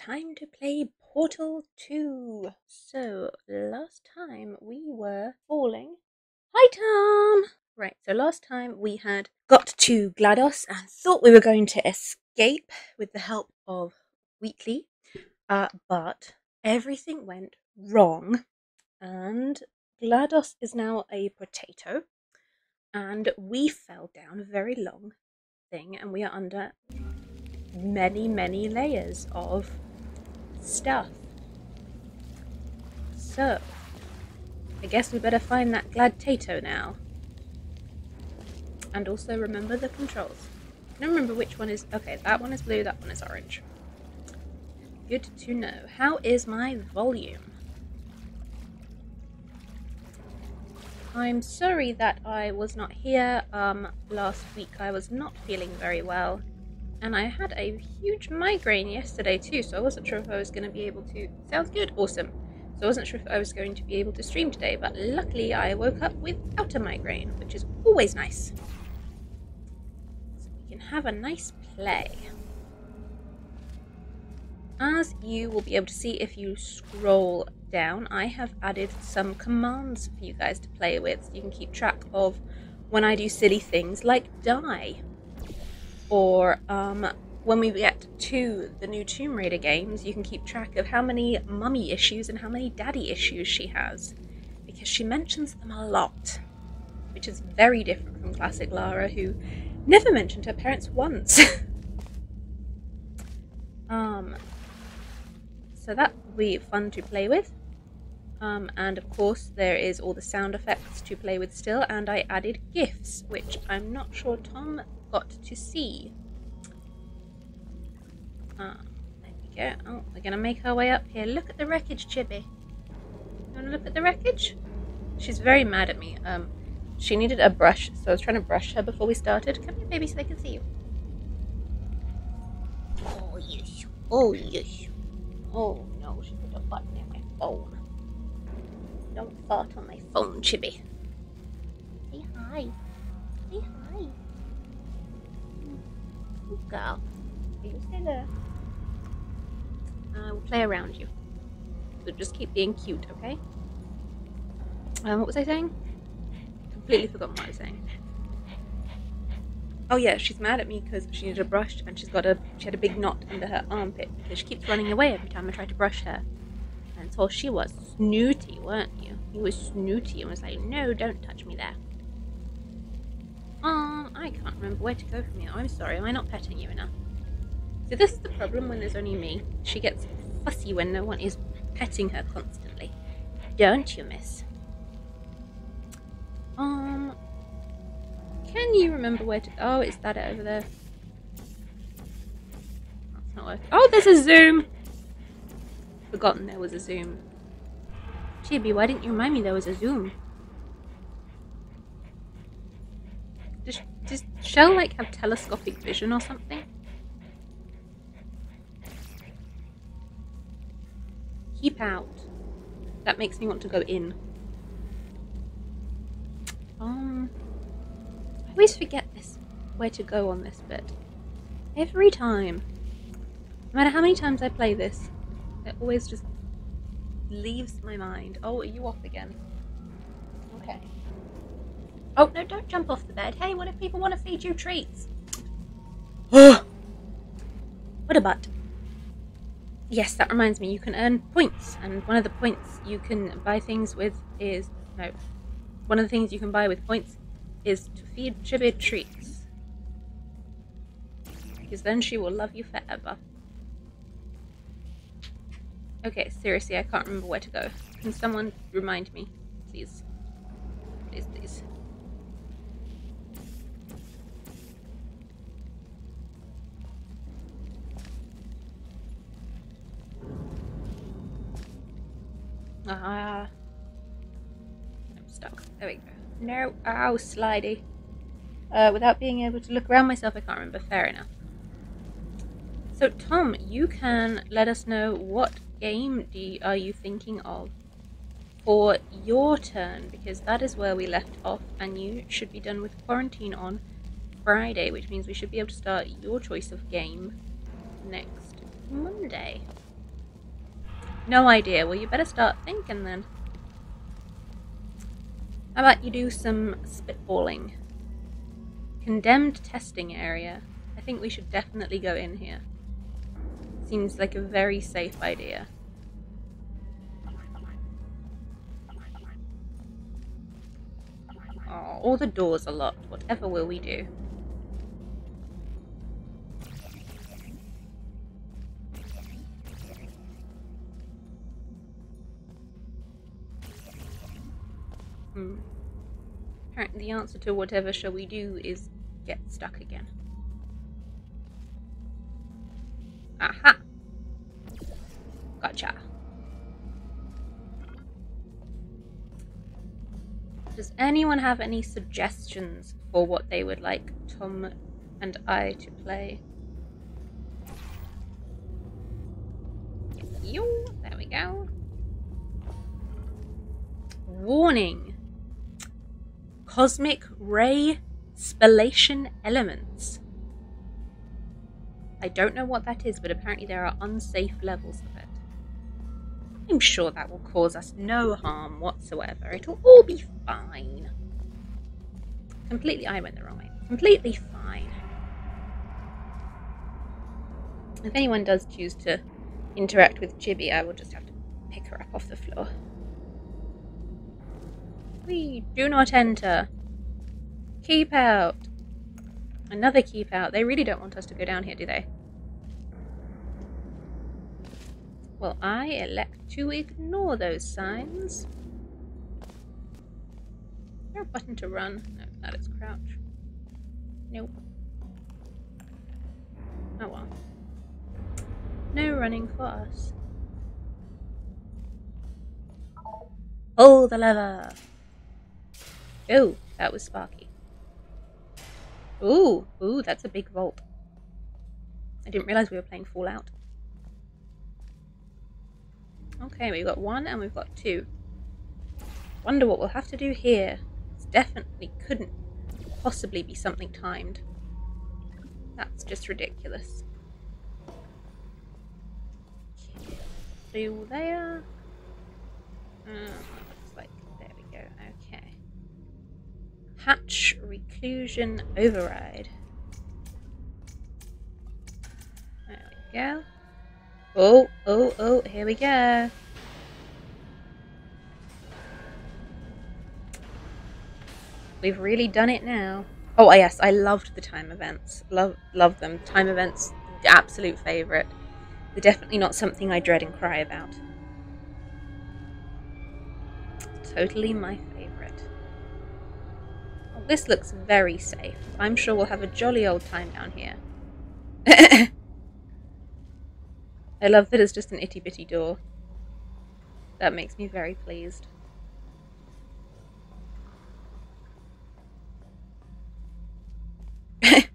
time to play Portal 2. So, last time we were falling. Hi, Tom! Right, so last time we had got to GLaDOS and thought we were going to escape with the help of Wheatley, uh, but everything went wrong, and GLaDOS is now a potato, and we fell down a very long thing, and we are under many, many layers of stuff. So, I guess we better find that glad tato now. And also remember the controls. I don't remember which one is... Okay, that one is blue, that one is orange. Good to know. How is my volume? I'm sorry that I was not here um, last week. I was not feeling very well and I had a huge migraine yesterday too, so I wasn't sure if I was going to be able to. Sounds good, awesome. So I wasn't sure if I was going to be able to stream today, but luckily I woke up without a migraine, which is always nice. So we can have a nice play. As you will be able to see if you scroll down, I have added some commands for you guys to play with so you can keep track of when I do silly things like die or um, when we get to the new Tomb Raider games, you can keep track of how many mummy issues and how many daddy issues she has, because she mentions them a lot, which is very different from classic Lara, who never mentioned her parents once. um, so that will be fun to play with. Um, and of course, there is all the sound effects to play with still, and I added GIFs, which I'm not sure Tom got to see. Ah, there we go. Oh, we're gonna make our way up here. Look at the wreckage, Chibi. You wanna look at the wreckage? She's very mad at me. Um, she needed a brush, so I was trying to brush her before we started. Come here, baby, so they can see you. Oh, yes. Oh, yes. Oh, no, she put a button in my phone. Don't fart on my phone, Chibi. Say hi. Good girl. You stay there. I will play around you. So just keep being cute, okay? Um, what was I saying? Completely forgotten what I was saying. Oh yeah, she's mad at me because she needed a brush and she's got a she had a big knot under her armpit because she keeps running away every time I try to brush her. And so she was snooty, weren't you? You was snooty and was like, no, don't touch me there. Um, I can't remember where to go from here. I'm sorry, am I not petting you enough? So this is the problem when there's only me. She gets fussy when no one is petting her constantly. Don't you, miss? Um, can you remember where to... Oh, is that over there? That's not working. Oh, there's a zoom! Forgotten there was a zoom. Chibi, why didn't you remind me there was a zoom? Does, Chell, like, have telescopic vision or something? Keep out. That makes me want to go in. Um, I always forget this where to go on this bit. Every time. No matter how many times I play this, it always just leaves my mind. Oh, are you off again? Okay. Oh, no, don't jump off the bed. Hey, what if people want to feed you treats? what a butt. Yes, that reminds me, you can earn points, and one of the points you can buy things with is. No. One of the things you can buy with points is to feed Chibi treats. Because then she will love you forever. Okay, seriously, I can't remember where to go. Can someone remind me? Please. Please, please. Ah. I'm stuck. There we go. No. Ow, slidey. Uh, without being able to look around myself, I can't remember. Fair enough. So, Tom, you can let us know what game do you, are you thinking of for your turn, because that is where we left off, and you should be done with quarantine on Friday, which means we should be able to start your choice of game next Monday. No idea. Well, you better start thinking then. How about you do some spitballing? Condemned testing area. I think we should definitely go in here. Seems like a very safe idea. Oh, all the doors are locked. Whatever will we do? Hmm. Apparently the answer to whatever shall we do is get stuck again. Aha! Gotcha. Does anyone have any suggestions for what they would like Tom and I to play? Yo, there we go. Warning! Cosmic ray spallation elements. I don't know what that is, but apparently there are unsafe levels of it. I'm sure that will cause us no harm whatsoever. It'll all be fine. Completely, I went the wrong way. Completely fine. If anyone does choose to interact with Chibi, I will just have to pick her up off the floor. We do not enter. Keep out. Another keep out. They really don't want us to go down here, do they? Well, I elect to ignore those signs. Is there a button to run? No, that is crouch. Nope. Oh well. No running for us. Pull the lever! Oh, that was Sparky. Ooh, ooh, that's a big vault. I didn't realize we were playing Fallout. Okay, we've got one and we've got two. Wonder what we'll have to do here. This definitely couldn't possibly be something timed. That's just ridiculous. Through there. Uh, Hatch Reclusion Override. There we go. Oh, oh, oh, here we go. We've really done it now. Oh ah, yes, I loved the time events. Love love them. Time events, absolute favourite. They're definitely not something I dread and cry about. Totally my this looks very safe. I'm sure we'll have a jolly old time down here. I love that it's just an itty bitty door. That makes me very pleased. I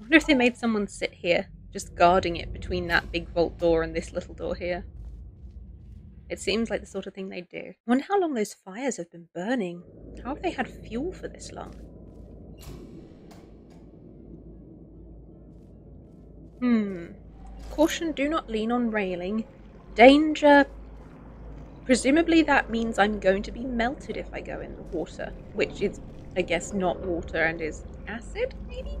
wonder if they made someone sit here, just guarding it between that big vault door and this little door here. It seems like the sort of thing they do. I wonder how long those fires have been burning. How have they had fuel for this long? Hmm. Caution, do not lean on railing. Danger. Presumably that means I'm going to be melted if I go in the water, which is, I guess, not water and is acid, maybe?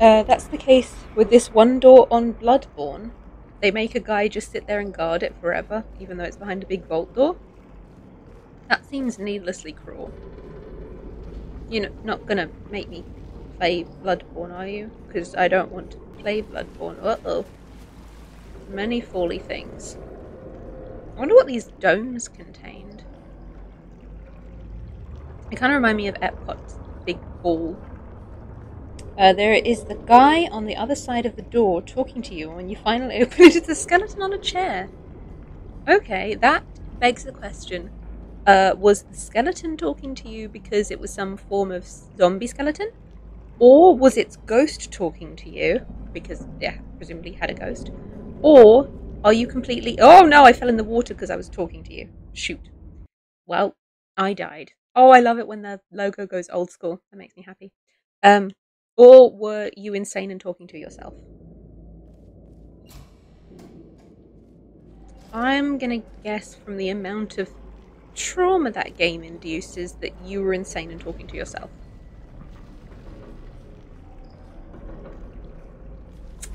Uh, that's the case with this one door on Bloodborne. They make a guy just sit there and guard it forever, even though it's behind a big vault door. That seems needlessly cruel. You're not gonna make me play Bloodborne, are you? Because I don't want to play Bloodborne. Uh-oh. Many folly things. I wonder what these domes contained. They kind of remind me of Epcot's big ball uh, there is the guy on the other side of the door talking to you, when you finally open it, it's a skeleton on a chair. Okay, that begs the question. Uh, was the skeleton talking to you because it was some form of zombie skeleton? Or was its ghost talking to you because, yeah, presumably had a ghost? Or are you completely. Oh no, I fell in the water because I was talking to you. Shoot. Well, I died. Oh, I love it when the logo goes old school. That makes me happy. Um, or were you insane and talking to yourself? I'm gonna guess from the amount of trauma that game induces that you were insane and talking to yourself.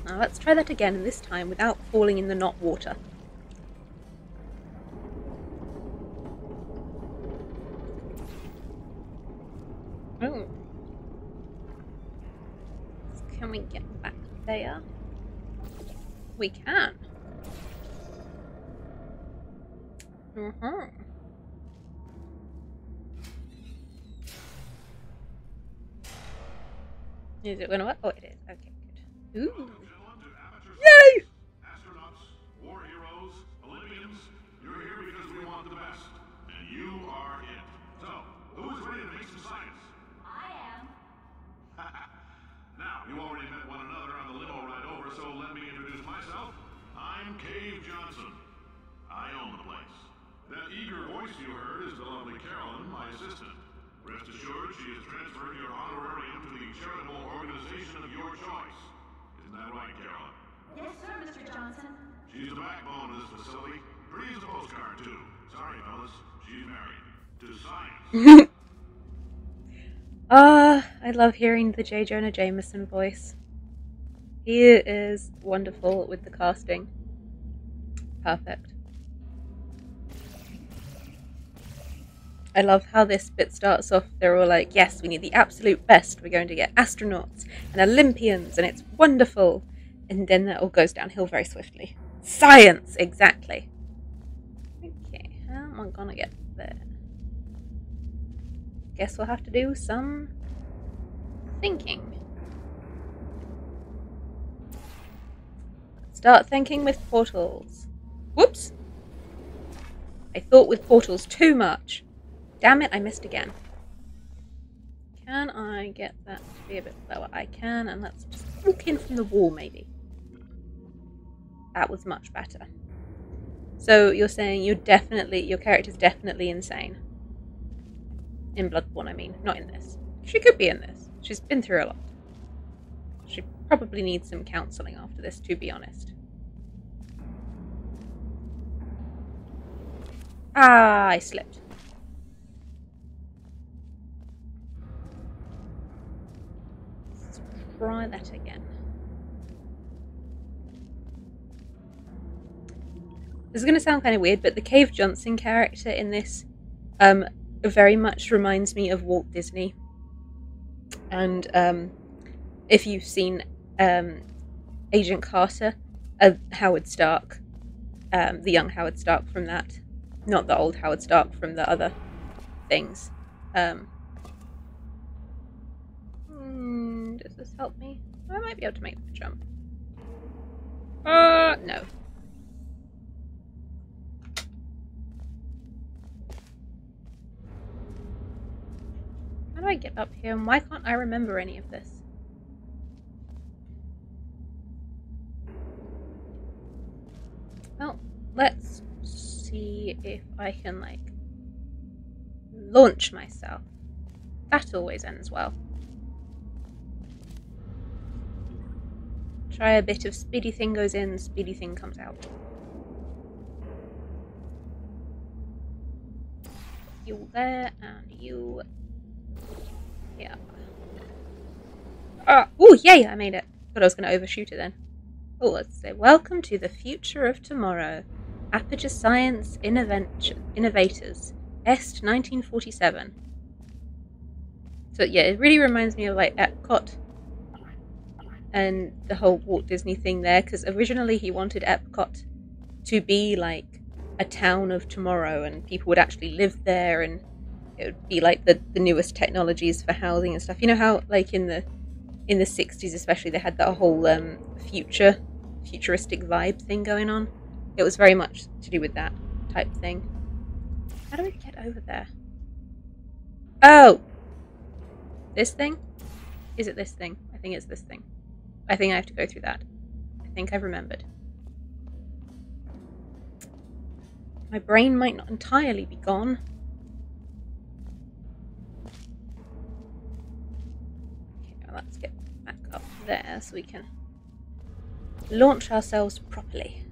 Now let's try that again, and this time without falling in the not water. Oh. Can we get back there? We can. Uh-huh. Is it gonna work? Oh, it is. Okay, good. Ooh. Yay! Astronauts, war heroes, Olympians, you're here because we want the best. And you are it. So, who's ready to make some science? I am. now, you already met one another on the limo ride over, so let me introduce myself. I'm Cave Johnson. I own the place. That eager voice you heard is the lovely Caroline, my assistant. Rest assured, she has transferred your honorarium to the charitable organization of your choice. Isn't that right, Caroline? Yes, sir, Mr. Johnson. She's the backbone of this facility. Pretty as a postcard, too. Sorry, fellas. She's married. To science. Ah, I love hearing the J. Jonah Jameson voice. He is wonderful with the casting. Perfect. I love how this bit starts off. They're all like, yes, we need the absolute best. We're going to get astronauts and Olympians, and it's wonderful. And then that all goes downhill very swiftly. Science, exactly. Okay, how am I gonna get there? Guess we'll have to do some thinking. Start thinking with portals. Whoops! I thought with portals too much. Damn it, I missed again. Can I get that to be a bit lower? I can, and let's just walk in from the wall, maybe. That was much better. So you're saying you're definitely, your character's definitely insane. In Bloodborne, I mean, not in this. She could be in this. She's been through a lot. She probably needs some counselling after this, to be honest. Ah, I slipped. Let's try that again. This is going to sound kind of weird, but the Cave Johnson character in this um, very much reminds me of Walt Disney. And um, if you've seen um, Agent Carter, uh, Howard Stark, um, the young Howard Stark from that, not the old Howard Stark from the other things. Um, hmm, does this help me? I might be able to make the jump. Uh, no. How do I get up here and why can't I remember any of this? Well, let's see if I can, like, launch myself. That always ends well. Try a bit of speedy thing goes in, speedy thing comes out. You there, and you yeah. Ah, oh, yay! I made it. Thought I was going to overshoot it then. Oh, let's say, welcome to the future of tomorrow. Aperture Science Innovent- Innovators, Est 1947. So yeah, it really reminds me of like Epcot and the whole Walt Disney thing there, because originally he wanted Epcot to be like a town of tomorrow, and people would actually live there, and it would be like the, the newest technologies for housing and stuff. You know how like in the in the sixties especially they had that whole um, future futuristic vibe thing going on. It was very much to do with that type thing. How do we get over there? Oh! This thing? Is it this thing? I think it's this thing. I think I have to go through that. I think I've remembered. My brain might not entirely be gone. Let's get back up there so we can launch ourselves properly.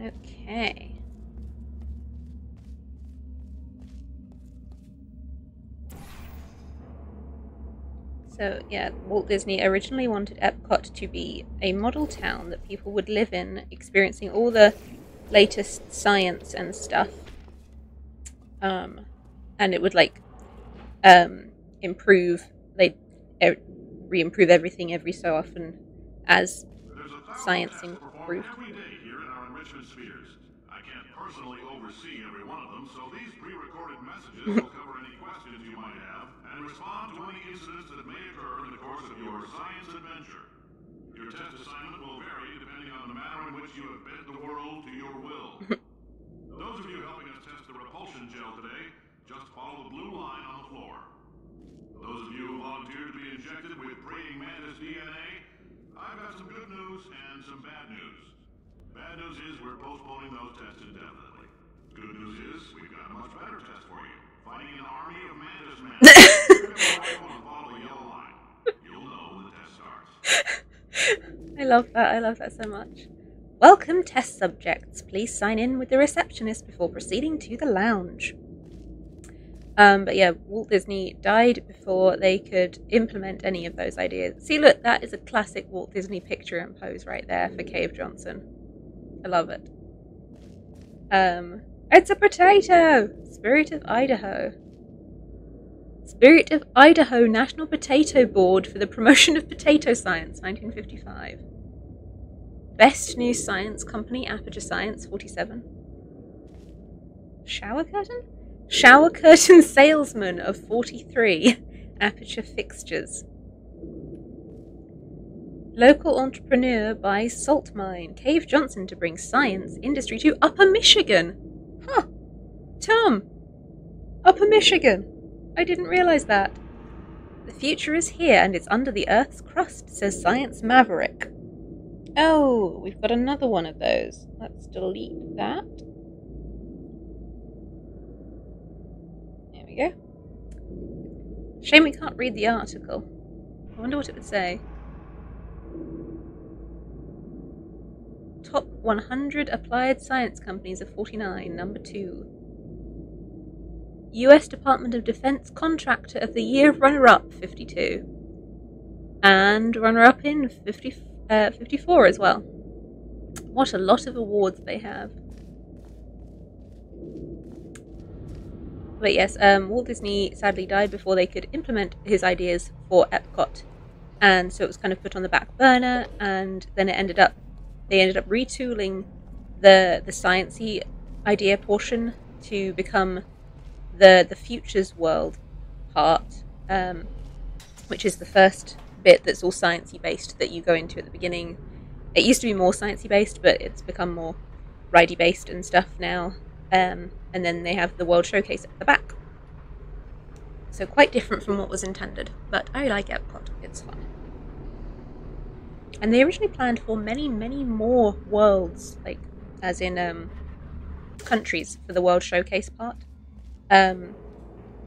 Okay. So, yeah, Walt Disney originally wanted Epcot to be a model town that people would live in, experiencing all the latest science and stuff. Um, and it would like um, improve, re-improve everything every so often as There's a Science improved. every day here in our enrichment spheres. I can't personally oversee every one of them, so these pre-recorded messages will cover any questions you might have and respond to any incidents that may occur in the course of your science adventure. Your test assignment will vary depending on the manner in which you have bent the world to your will. Those of you helping us test the repulsion gel today, just follow the blue line on the floor. Those of you who volunteered to be injected with praying mantis DNA, I've got some good news and some bad news. Bad news is we're postponing those tests indefinitely. Good news is we've got a much better test for you. Finding an army of mantis men. Pick up the rifle and follow the yellow line. You'll know when the test. I love that. I love that so much. Welcome, test subjects. Please sign in with the receptionist before proceeding to the lounge. Um, but yeah, Walt Disney died before they could implement any of those ideas. See, look, that is a classic Walt Disney picture and pose right there for Cave Johnson. I love it. Um, it's a potato! Spirit of Idaho. Spirit of Idaho National Potato Board for the Promotion of Potato Science, 1955. Best New Science Company, Aperture Science, 47. Shower curtain? Shower curtain salesman of 43. Aperture fixtures. Local entrepreneur buys salt mine. Cave Johnson to bring science industry to Upper Michigan. Huh. Tom. Upper Michigan. I didn't realize that. The future is here and it's under the Earth's crust, says Science Maverick. Oh, we've got another one of those. Let's delete that. We go. Shame we can't read the article. I wonder what it would say. Top 100 applied science companies of 49, number 2. US Department of Defense Contractor of the Year runner up, 52. And runner up in 50, uh, 54 as well. What a lot of awards they have. But yes, um, Walt Disney sadly died before they could implement his ideas for Epcot. And so it was kind of put on the back burner, and then it ended up they ended up retooling the the sciencey idea portion to become the the futures world part, um, which is the first bit that's all sciencey based that you go into at the beginning. It used to be more sciencey based, but it's become more ridey based and stuff now. Um, and then they have the World Showcase at the back. So quite different from what was intended, but I like Epcot. It's fun. And they originally planned for many, many more worlds, like as in um, countries for the World Showcase part. Um,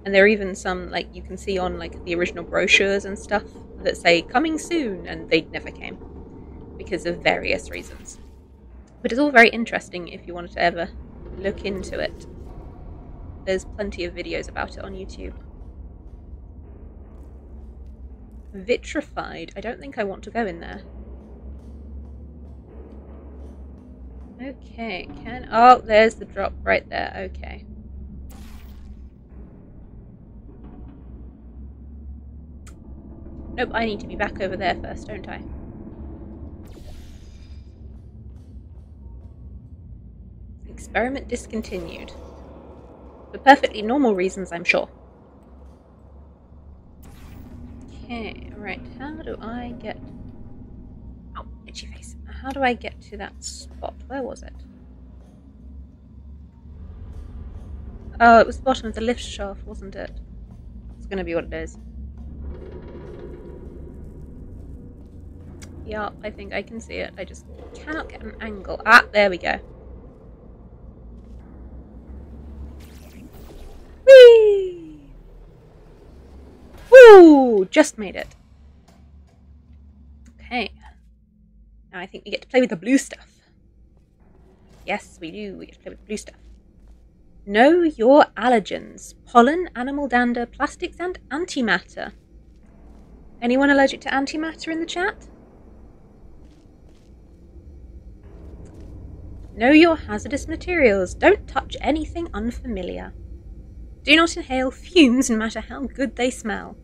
and there are even some like you can see on like the original brochures and stuff that say coming soon, and they never came because of various reasons. But it's all very interesting if you wanted to ever look into it. There's plenty of videos about it on YouTube. Vitrified. I don't think I want to go in there. Okay, can. Oh, there's the drop right there. Okay. Nope, I need to be back over there first, don't I? Experiment discontinued. For perfectly normal reasons, I'm sure. Okay, right. How do I get. Oh, itchy face. How do I get to that spot? Where was it? Oh, it was the bottom of the lift shaft, wasn't it? It's gonna be what it is. Yeah, I think I can see it. I just cannot get an angle. Ah, there we go. Whee! Woo! Just made it. Okay. Now I think we get to play with the blue stuff. Yes, we do. We get to play with blue stuff. Know your allergens pollen, animal dander, plastics, and antimatter. Anyone allergic to antimatter in the chat? Know your hazardous materials. Don't touch anything unfamiliar. Do not inhale fumes no matter how good they smell.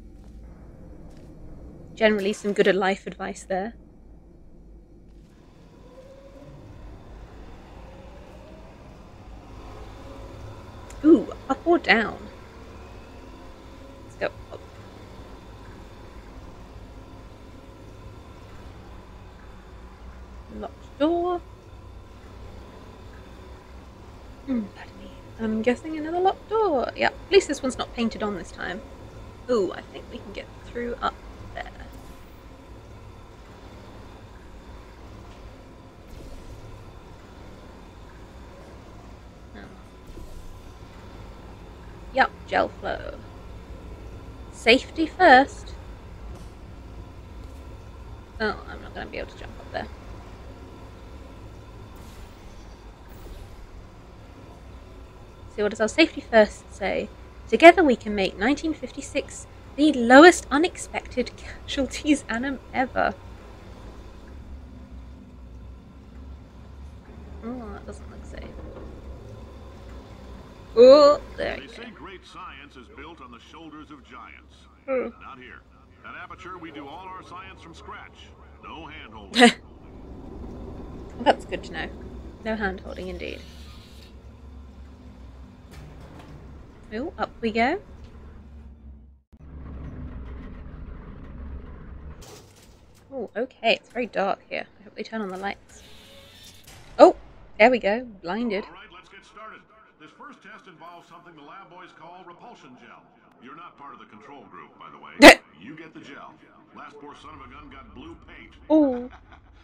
Generally, some good life advice there. Ooh, up or down? Let's go up. Locked door. Me. I'm guessing another locked door. Yeah, at least this one's not painted on this time. Ooh, I think we can get through up there. Oh. Yup, gel flow. Safety first. Oh, I'm not going to be able to jump up there. So what does our safety first say? Together we can make 1956 the lowest unexpected casualties annum ever. Oh, that doesn't look safe. Oh, there They we go. say great science is built on the shoulders of giants. Hmm. Not here. At Aperture, we do all our science from scratch. No handholding. That's good to know. No hand holding indeed. Oh, up we go. Oh, okay. It's very dark here. I hope they turn on the lights. Oh, there we go. Blinded. All right, let's get started. This first test involves something the lab boys call repulsion gel. You're not part of the control group, by the way. you get the gel. Last poor son of a gun got blue paint. Oh,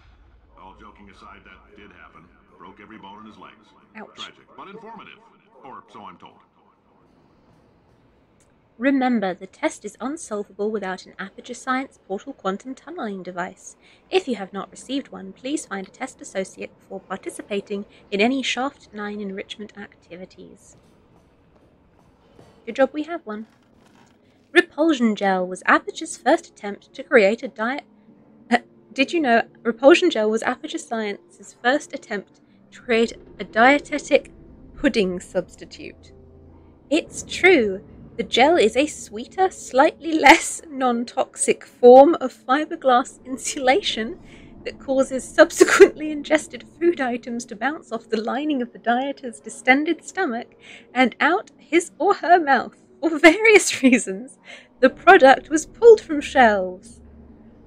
All joking aside, that did happen. Broke every bone in his legs. Ouch. Tragic, but informative. Or so I'm told. Remember, the test is unsolvable without an Aperture Science Portal quantum tunneling device. If you have not received one, please find a test associate before participating in any Shaft 9 enrichment activities. Good job we have one. Repulsion gel was Aperture's first attempt to create a diet. Did you know repulsion gel was Aperture Science's first attempt to create a dietetic pudding substitute? It's true. The gel is a sweeter, slightly less non toxic form of fiberglass insulation that causes subsequently ingested food items to bounce off the lining of the dieter's distended stomach and out his or her mouth. For various reasons, the product was pulled from shelves.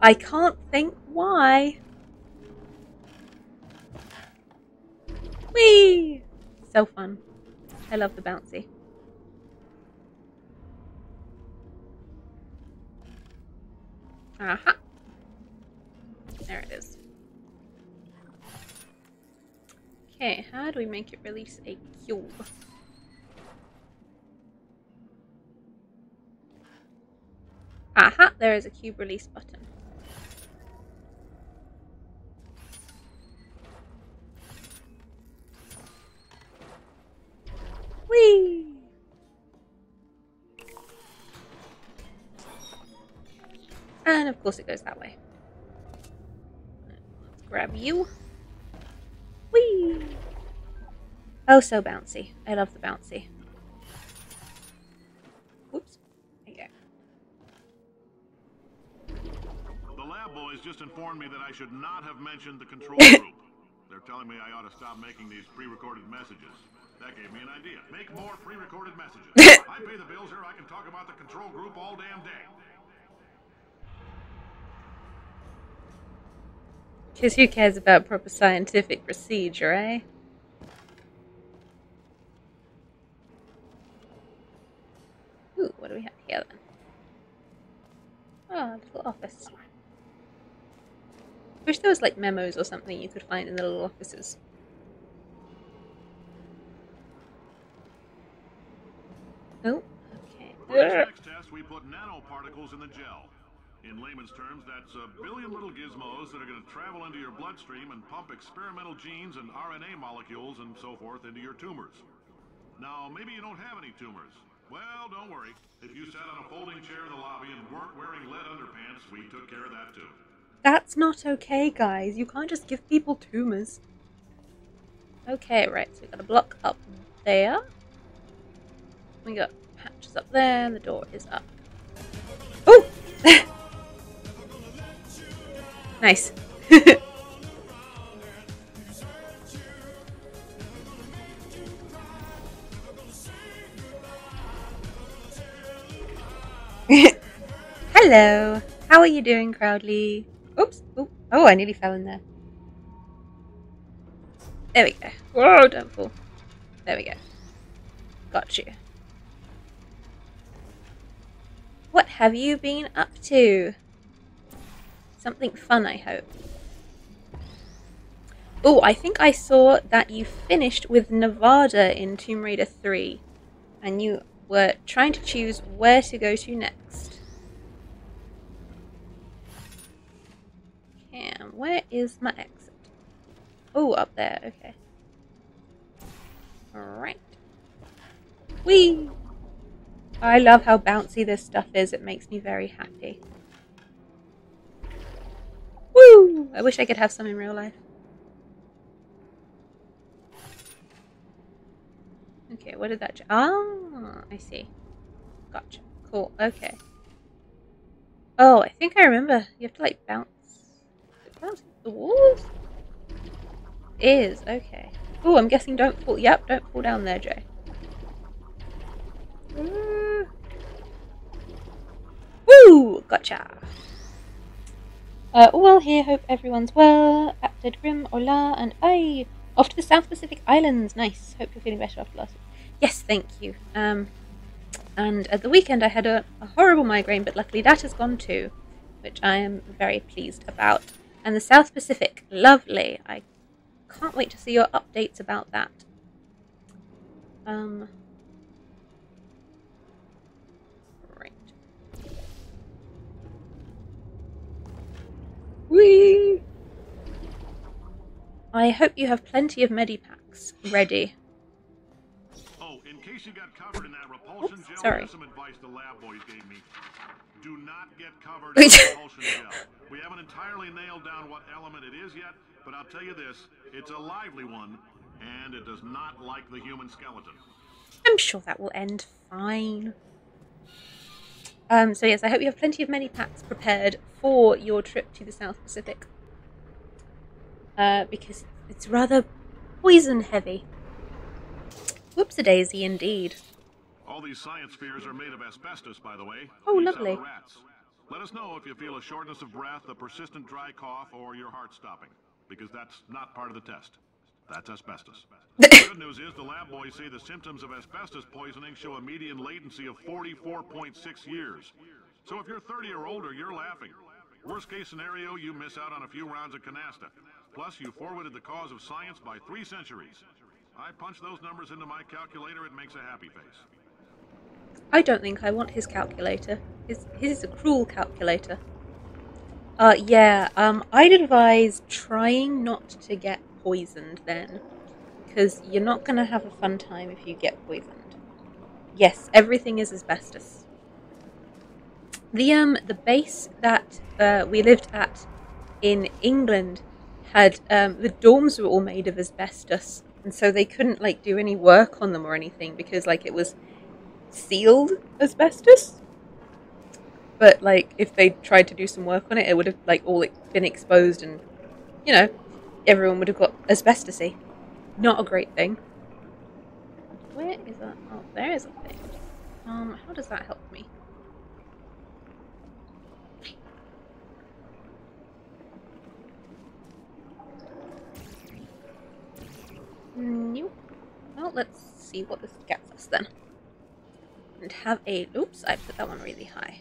I can't think why. Whee! So fun. I love the bouncy. Aha. There it is. Okay, how do we make it release a cube? Aha, there is a cube release button. Whee! And of course it goes that way. Let's grab you. Whee! Oh, so bouncy. I love the bouncy. Whoops. There you go. The lab boys just informed me that I should not have mentioned the control group. They're telling me I ought to stop making these pre-recorded messages. That gave me an idea. Make more pre-recorded messages. I pay the bills here. I can talk about the control group all damn day. Because who cares about proper scientific procedure, eh? Ooh, what do we have here then? Oh, little office. Wish there was like memos or something you could find in the little offices. Oh, okay. For next test, we put nanoparticles in the gel. In layman's terms, that's a billion little gizmos that are going to travel into your bloodstream and pump experimental genes and RNA molecules and so forth into your tumors. Now, maybe you don't have any tumors. Well, don't worry. If you sat on a folding chair in the lobby and weren't wearing lead underpants, we took care of that too. That's not okay, guys. You can't just give people tumors. Okay, right, so we got a block up there. We got patches up there, and the door is up. Oh! nice. Hello. How are you doing, Crowdly? Oops. Oh, oh, I nearly fell in there. There we go. Whoa, don't fall. There we go. Got you. What have you been up to? Something fun, I hope. Oh, I think I saw that you finished with Nevada in Tomb Raider 3. And you were trying to choose where to go to next. Cam, where is my exit? Oh, up there, okay. Alright. Whee! I love how bouncy this stuff is, it makes me very happy. Woo! I wish I could have some in real life. Okay, what did that... Ah, I see. Gotcha. Cool, okay. Oh, I think I remember. You have to, like, bounce... Bounce the walls? Is, okay. Oh, I'm guessing don't fall... Yep, don't fall down there, Jay. Woo! Woo! Gotcha! Uh, all well here, hope everyone's well. At Dead Grim, hola, and I off to the South Pacific Islands. Nice. Hope you're feeling better after last week. Yes, thank you. Um, and at the weekend I had a, a horrible migraine, but luckily that has gone too, which I am very pleased about. And the South Pacific, lovely. I can't wait to see your updates about that. Um, Whee! I hope you have plenty of medipacks ready. Oh, in case you got covered in that repulsion Oops, gel, sorry. some advice the lab boys gave me. Do not get covered in repulsion gel. We haven't entirely nailed down what element it is yet, but I'll tell you this, it's a lively one, and it does not like the human skeleton. I'm sure that will end fine. Um, so yes, I hope you have plenty of medipacks prepared for your trip to the South Pacific. Uh, because it's rather poison heavy. Whoops a daisy indeed. All these science spheres are made of asbestos, by the way. Oh, lovely. Rats. Let us know if you feel a shortness of breath, a persistent dry cough, or your heart stopping, because that's not part of the test. That's asbestos. the good news is the lab boys say the symptoms of asbestos poisoning show a median latency of 44.6 years. So if you're 30 or older, you're laughing. Worst case scenario, you miss out on a few rounds of canasta. Plus, you forwarded the cause of science by three centuries. I punch those numbers into my calculator, it makes a happy face. I don't think I want his calculator. His, his is a cruel calculator. Uh, yeah, um, I'd advise trying not to get poisoned then. Because you're not going to have a fun time if you get poisoned. Yes, everything is asbestos. The, um, the base that, uh, we lived at in England had, um, the dorms were all made of asbestos. And so they couldn't, like, do any work on them or anything because, like, it was sealed asbestos. But like, if they tried to do some work on it, it would have like all been exposed, and you know, everyone would have got asbestosy. Not a great thing. Where is that? Oh, there is a thing. Um, how does that help me? Nope. Well, let's see what this gets us then and have a oops i put that one really high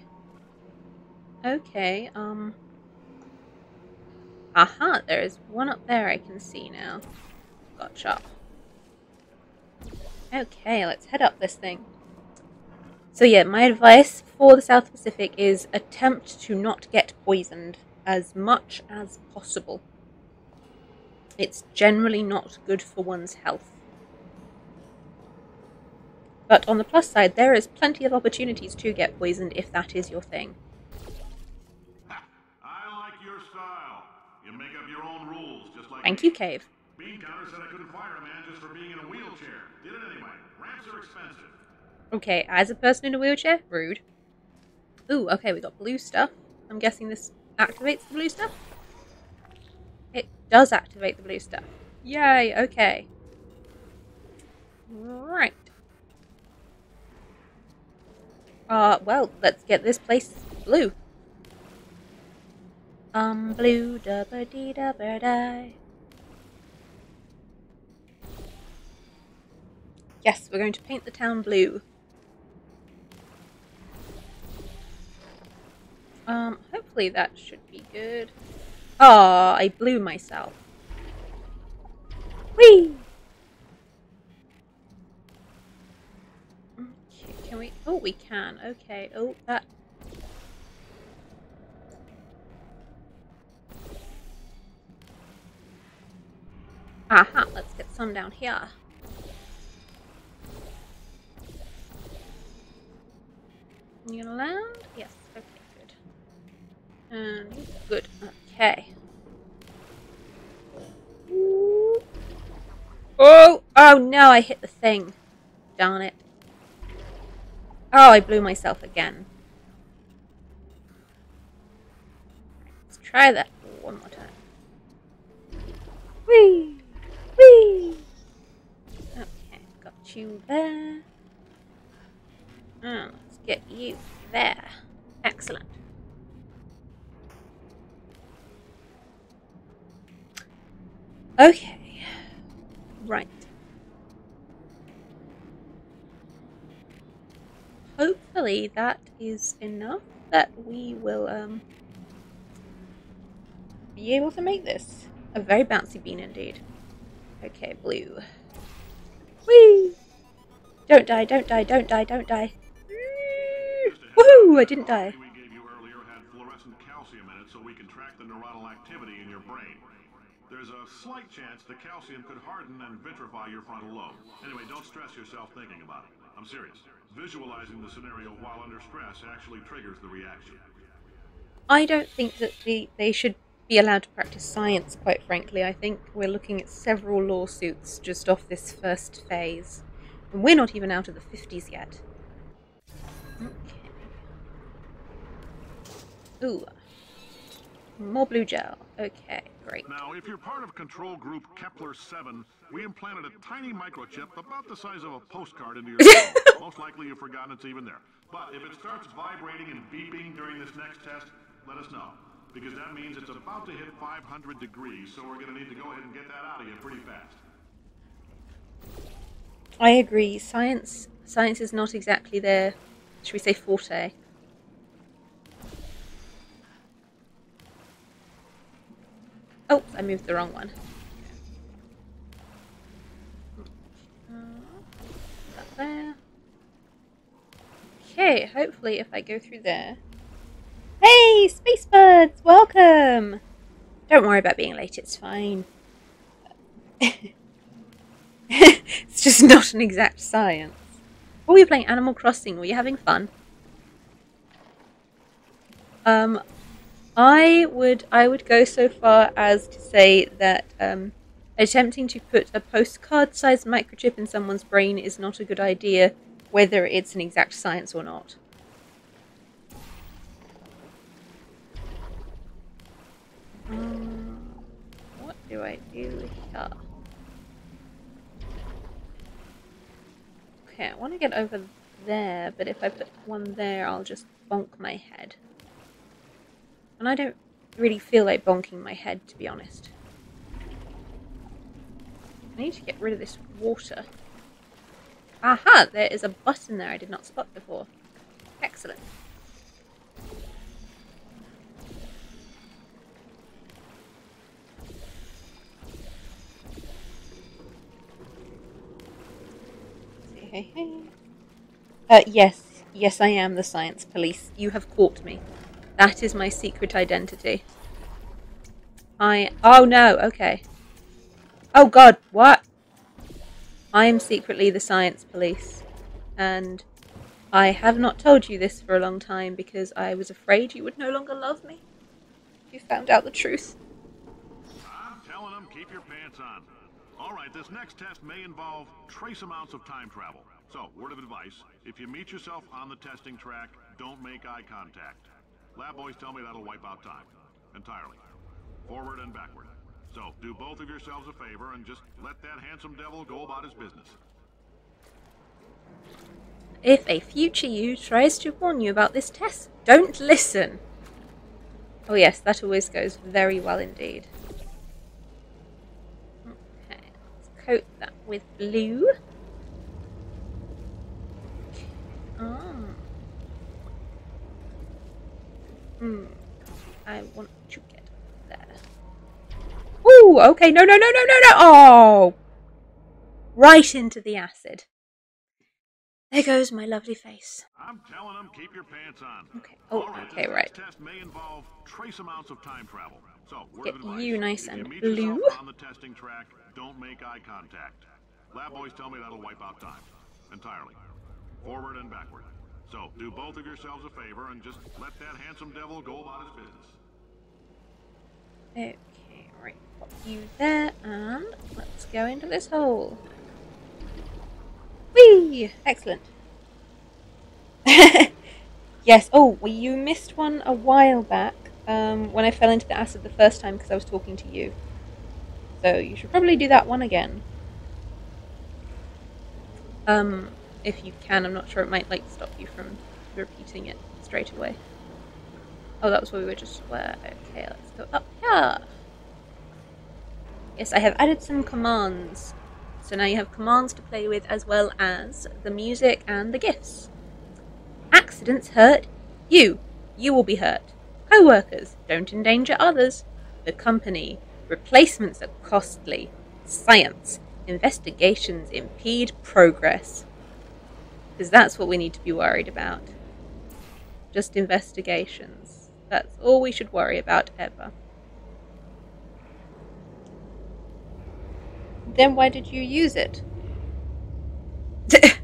okay um aha there is one up there i can see now gotcha okay let's head up this thing So yeah, my advice for the South Pacific is attempt to not get poisoned as much as possible. It's generally not good for one's health. But on the plus side, there is plenty of opportunities to get poisoned if that is your thing. I like your style. You make up your own rules, just like Thank you, Cave. Bean Counter said I couldn't fire a man just for being in a wheelchair. Did it anyway. Ramps are expensive. Okay, as a person in a wheelchair, rude. Ooh, okay, we got blue stuff. I'm guessing this activates the blue stuff? It does activate the blue stuff. Yay, okay. Right. Uh, well, let's get this place blue. Um, blue, da ba dee da ba die. Yes, we're going to paint the town blue. Um, hopefully that should be good. Oh, I blew myself. Whee! Can we? Oh, we can. Okay. Oh, that. Aha, let's get some down here. You gonna land? Yes. Okay, good. And good. Okay. Oh! Oh no, I hit the thing. Darn it. Oh, I blew myself again. Let's try that one more time. Whee! Whee! Okay, got you there. And let's get you there. Excellent. Okay. Right. Hopefully that is enough that we will um be able to make this. A very bouncy bean indeed. Okay, blue. Whee! Don't die, don't die, don't die, don't die. Woohoo! I didn't die. we gave you earlier had fluorescent calcium in it so we can track the neuronal activity in your brain. There's a slight chance the calcium could harden and vitrify your frontal lobe. Anyway, don't stress yourself thinking about it. I'm serious. Visualizing the scenario while under stress actually triggers the reaction. I don't think that the, they should be allowed to practice science, quite frankly. I think we're looking at several lawsuits just off this first phase. And we're not even out of the 50s yet. Okay. Ooh. More blue gel. Okay, great. Now, if you're part of control group Kepler 7, we implanted a tiny microchip about the size of a postcard into your skull. Most likely you've forgotten it's even there. But if it starts vibrating and beeping during this next test, let us know. Because that means it's about to hit 500 degrees, so we're going to need to go ahead and get that out of you pretty fast. I agree. Science science is not exactly their, should we say, forte. Oh, I moved the wrong one. There. Okay, hopefully if I go through there. Hey, Space Birds, welcome! Don't worry about being late, it's fine. it's just not an exact science. Oh, you're playing Animal Crossing. Were you having fun? Um, I would I would go so far as to say that um, attempting to put a postcard-sized microchip in someone's brain is not a good idea, whether it's an exact science or not. Um, what do I do here? Okay, I want to get over there, but if I put one there, I'll just bonk my head. And I don't really feel like bonking my head, to be honest. I need to get rid of this water. Aha! There is a button there I did not spot before. Excellent. Hey, hey. Uh, yes. Yes, I am the science police. You have caught me. That is my secret identity. I. Oh no, okay. Oh god, what? I am secretly the science police. And I have not told you this for a long time because I was afraid you would no longer love me. You found out the truth. I'm telling them keep your pants on. All right, this next test may involve trace amounts of time travel. So, word of advice, if you meet yourself on the testing track, don't make eye contact. Lab boys tell me that'll wipe out time. Entirely. Forward and backward. So, do both of yourselves a favor and just let that handsome devil go about his business. If a future you tries to warn you about this test, don't listen. Oh yes, that always goes very well indeed. Okay, let's coat that with blue. Ah. Hmm. I want to get there. Ooh, okay, no, no, no, no, no, no! Oh! Right into the acid. There goes my lovely face. I'm telling them keep your pants on. Okay. Oh, All right, okay, right. next test may involve trace amounts of time travel. So, word Get of advice, you nice if you and meet blue. on the testing track, don't make eye contact. Lab boys tell me that'll wipe out time. Entirely. Forward and backward. So, do both of yourselves a favor and just let that handsome devil go about his business. Okay, right. Pop you there, and let's go into this hole. Whee! Excellent. yes. Oh, well, you missed one a while back um, when I fell into the acid the first time because I was talking to you. So you should probably do that one again. Um, if you can, I'm not sure. It might like stop you from repeating it straight away. Oh, that was where we were just where. Okay, let's go up here. Yes, I have added some commands. So now you have commands to play with as well as the music and the gifts. Accidents hurt you. You will be hurt. Co workers don't endanger others. The company. Replacements are costly. Science. Investigations impede progress. Because that's what we need to be worried about. Just investigations. That's all we should worry about ever. Then why did you use it?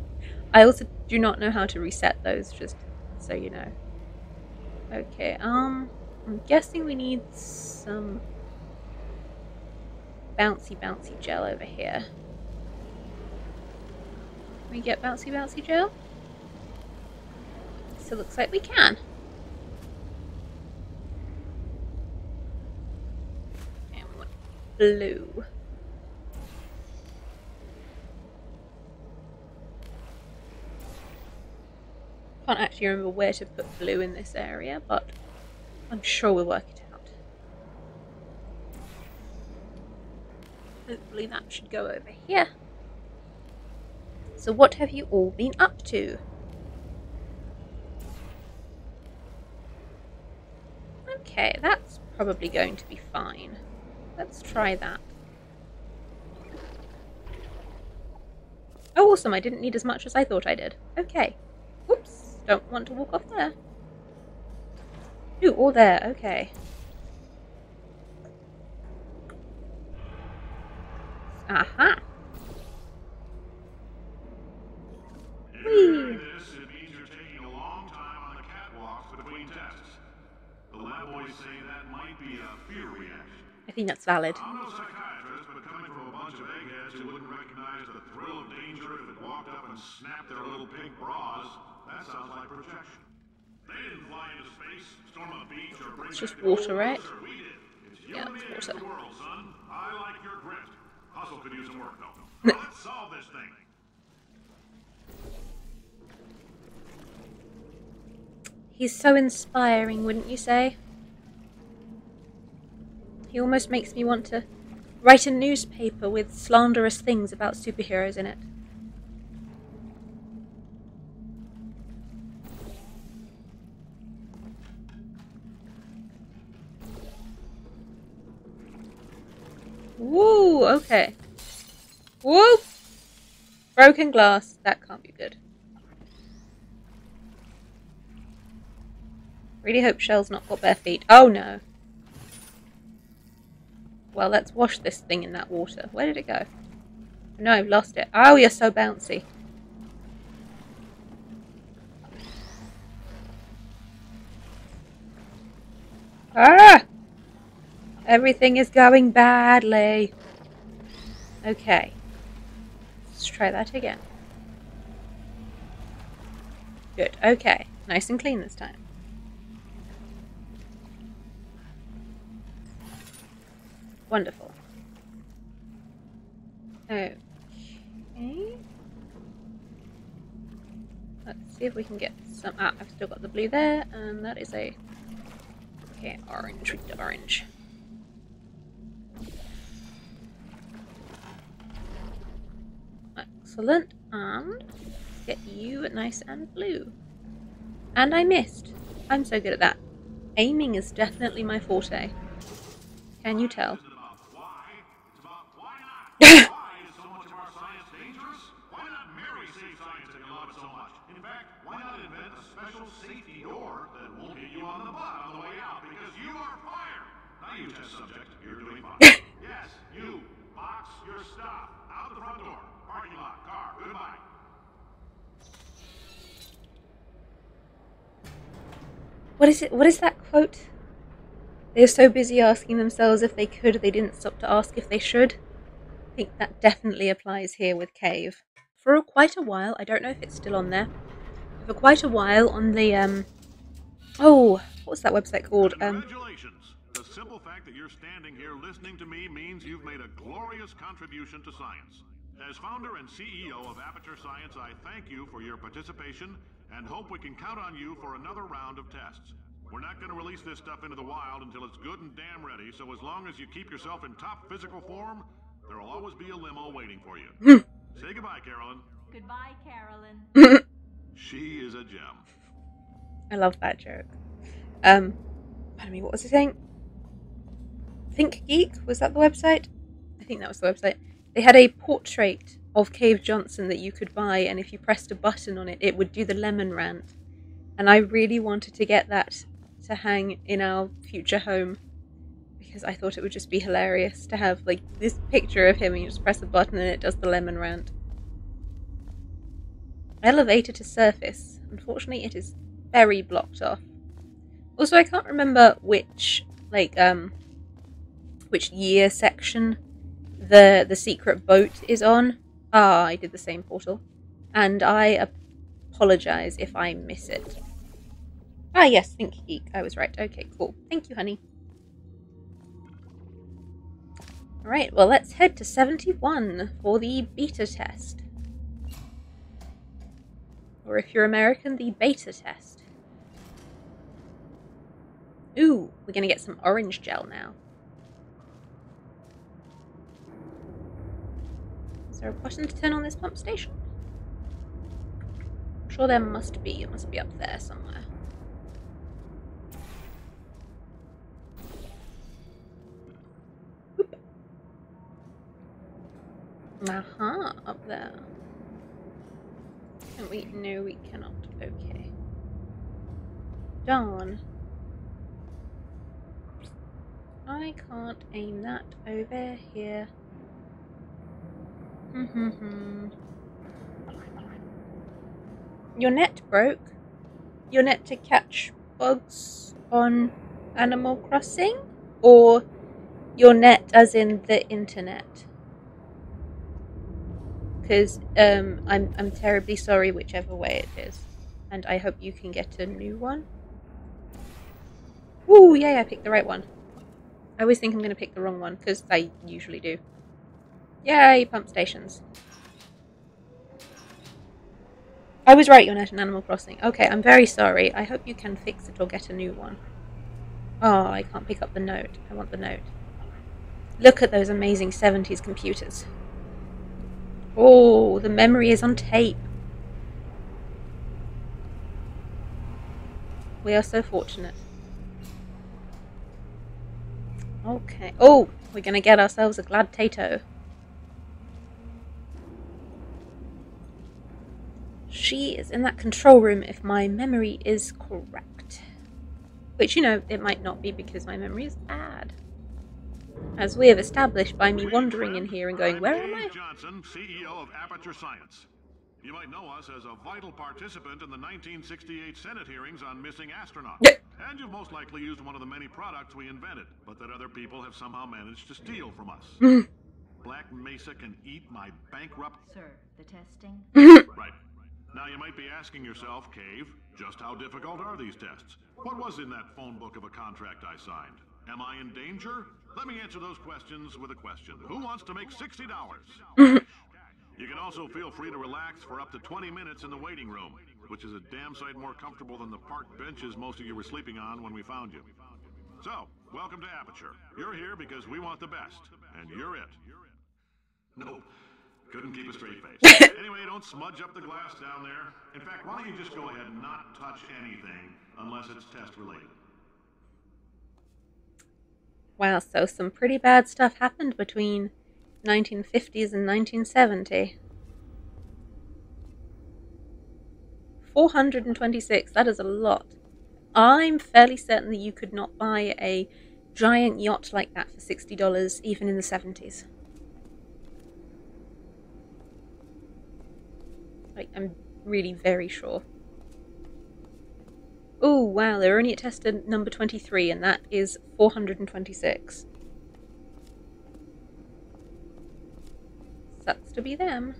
I also do not know how to reset those, just so you know. Okay, um, I'm guessing we need some bouncy bouncy gel over here. We get bouncy bouncy Joe? So it looks like we can. And we want blue. Can't actually remember where to put blue in this area, but I'm sure we'll work it out. Hopefully that should go over here. So what have you all been up to? Okay, that's probably going to be fine. Let's try that. Oh, awesome, I didn't need as much as I thought I did. Okay. Oops, don't want to walk off there. Ooh, all there, okay. Aha! If Whee! this, it means you're taking a long time on the catwalks between tests. The lab boys say that might be a fear reaction. I think that's valid. I'm no psychiatrist, but coming from a bunch of eggheads who wouldn't recognize the thrill of danger if it walked up and snapped their little pink bras, that sounds like projection. They didn't fly into space, storm a beach, or bring It's just water, right? Sir, we did. It's you Yeah, it's water. world, son. I like. Hustle could use some work, though. Let's solve this thing. He's so inspiring, wouldn't you say? He almost makes me want to write a newspaper with slanderous things about superheroes in it. Woo, okay. Whoop! Broken glass. That can't be good. Really hope Chell's not got bare feet. Oh no. Well, let's wash this thing in that water. Where did it go? No, I've lost it. Oh, you're so bouncy. Ah! Everything is going badly. Okay. Let's try that again. Good. Okay. Nice and clean this time. Wonderful. Okay. Let's see if we can get some. Ah, I've still got the blue there, and that is a. Okay, orange with orange. Excellent. And get you nice and blue. And I missed. I'm so good at that. Aiming is definitely my forte. Can you tell? What is it? What is that quote? They are so busy asking themselves if they could, they didn't stop to ask if they should. Think that definitely applies here with Cave. For quite a while, I don't know if it's still on there. For quite a while on the um, oh, what's that website called? Um, The simple fact that you're standing here listening to me means you've made a glorious contribution to science. As founder and CEO of Aperture Science, I thank you for your participation and hope we can count on you for another round of tests. We're not going to release this stuff into the wild until it's good and damn ready, so as long as you keep yourself in top physical form, there will always be a limo waiting for you. Say goodbye, Caroline. Goodbye, Caroline. She is a gem. I love that joke. Um, pardon me, what was I saying? ThinkGeek was that the website? I think that was the website. They had a portrait of Cave Johnson that you could buy, and if you pressed a button on it, it would do the lemon rant. And I really wanted to get that to hang in our future home because I thought it would just be hilarious to have like this picture of him, and you just press a button and it does the lemon rant. Elevator to surface. Unfortunately, it is very blocked off. Also, I can't remember which like um which year section the the secret boat is on. Ah, I did the same portal, and I apologize if I miss it. Ah, yes, Think Geek. I was right. Okay, cool. Thank you, honey. Alright, well, let's head to 71 for the beta test. Or if you're American, the beta test. Ooh, we're gonna get some orange gel now. Is there a button to turn on this pump station? I'm sure there must be. It must be up there somewhere. Whoop. Aha, up there. Can we? No, we cannot. Okay. Darn. I can't aim that over here. Your net broke. Your net to catch bugs on Animal Crossing? Or your net as in the internet? Because um, I'm, I'm terribly sorry whichever way it is. And I hope you can get a new one. Ooh, yay, I picked the right one. I always think I'm going to pick the wrong one, because I usually do. Yay, pump stations. I was right, you're not an Animal Crossing. Okay, I'm very sorry. I hope you can fix it or get a new one. Oh, I can't pick up the note. I want the note. Look at those amazing 70s computers. Oh, the memory is on tape. We are so fortunate. Okay. Oh, we're going to get ourselves a glad tato. She is in that control room if my memory is correct. Which, you know, it might not be because my memory is bad. As we have established by me wandering in here and going, where Dave am I? Johnson, CEO of Aperture Science. You might know us as a vital participant in the 1968 Senate hearings on missing astronauts. And you've most likely used one of the many products we invented, but that other people have somehow managed to steal from us. Mm-hmm. Black Mesa can eat my bankrupt. Sir, the testing? Mm-hmm. Right. Now you might be asking yourself, Cave, just how difficult are these tests? What was in that phone book of a contract I signed? Am I in danger? Let me answer those questions with a question. Who wants to make $60? You can also feel free to relax for up to 20 minutes in the waiting room, which is a damn sight more comfortable than the park benches most of you were sleeping on when we found you. So, welcome to Aperture. You're here because we want the best, and you're it. Nope. Couldn't keep a straight face. anyway, don't smudge up the glass down there. In fact, why don't you just go ahead and not touch anything unless it's test related? Wow, so some pretty bad stuff happened between 1950s and 1970. 426, that is a lot. I'm fairly certain that you could not buy a giant yacht like that for $60 even in the 70s. Like, I'm really very sure. Oh, wow, they're only at test number 23, and that is 426. Sucks to be them.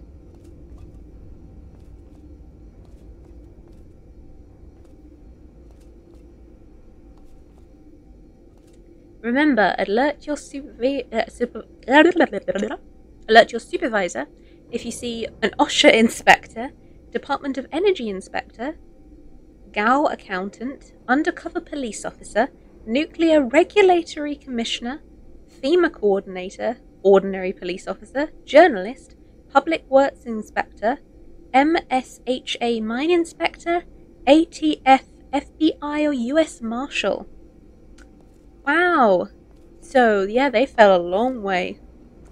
Remember, alert your uh, super- alert your supervisor if you see an OSHA inspector, Department of Energy inspector, GAO accountant, undercover police officer, nuclear regulatory commissioner, FEMA coordinator, ordinary police officer, journalist, public works inspector, MSHA mine inspector, ATF, FBI, or US Marshal. Wow. So, yeah, they fell a long way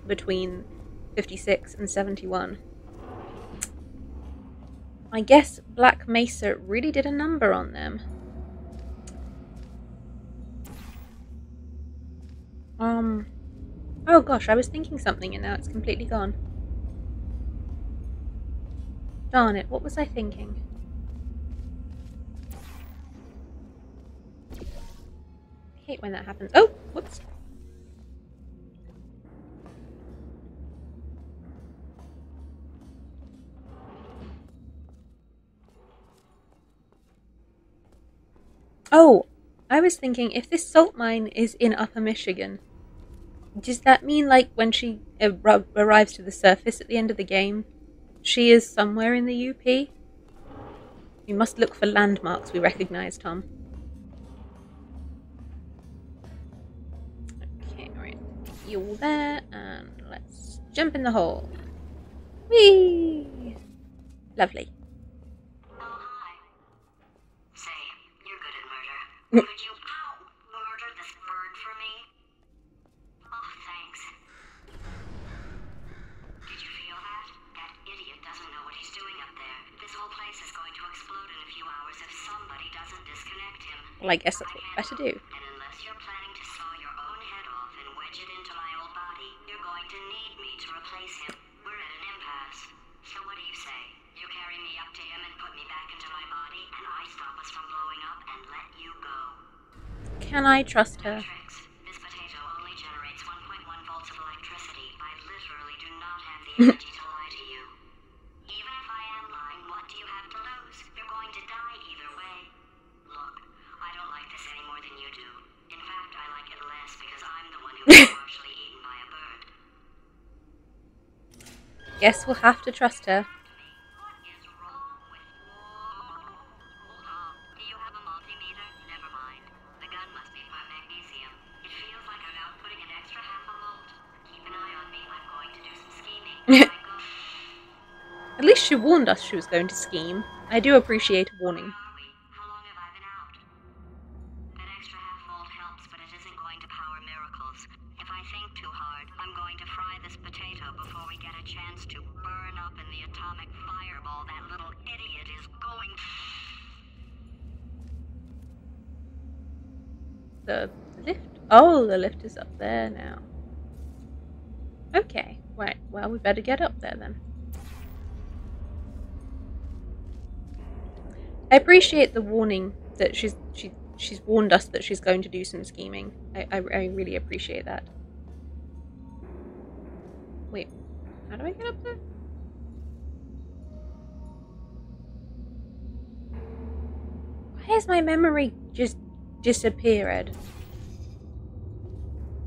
between 56 and 71. I guess Black Mesa really did a number on them. Um. Oh gosh, I was thinking something and now it's completely gone. Darn it, what was I thinking? I hate when that happens. Oh, whoops. Oh, I was thinking if this salt mine is in Upper Michigan, does that mean like when she ar- arrives to the surface at the end of the game, she is somewhere in the UP? We must look for landmarks we recognize, Tom. Okay, right. All there, and let's jump in the hole. Whee! Lovely. Oh, hi. Say, you're good at murder. Could you, murder this bird for me? Oh, thanks. Did you feel that? That idiot doesn't know what he's doing up there. This whole place is going to explode in a few hours if somebody doesn't disconnect him. Well, I guess that's what we better do. Eaten I trust her? Guess we'll have to trust her. She warned us she was going to scheme. I do appreciate a warning. The lift? Oh, the lift is up there now. Okay, right. Well, we better get up there then. I appreciate the warning that she's she she's warned us that she's going to do some scheming. I I, I really appreciate that. Wait, how do I get up there? Why has my memory just disappeared?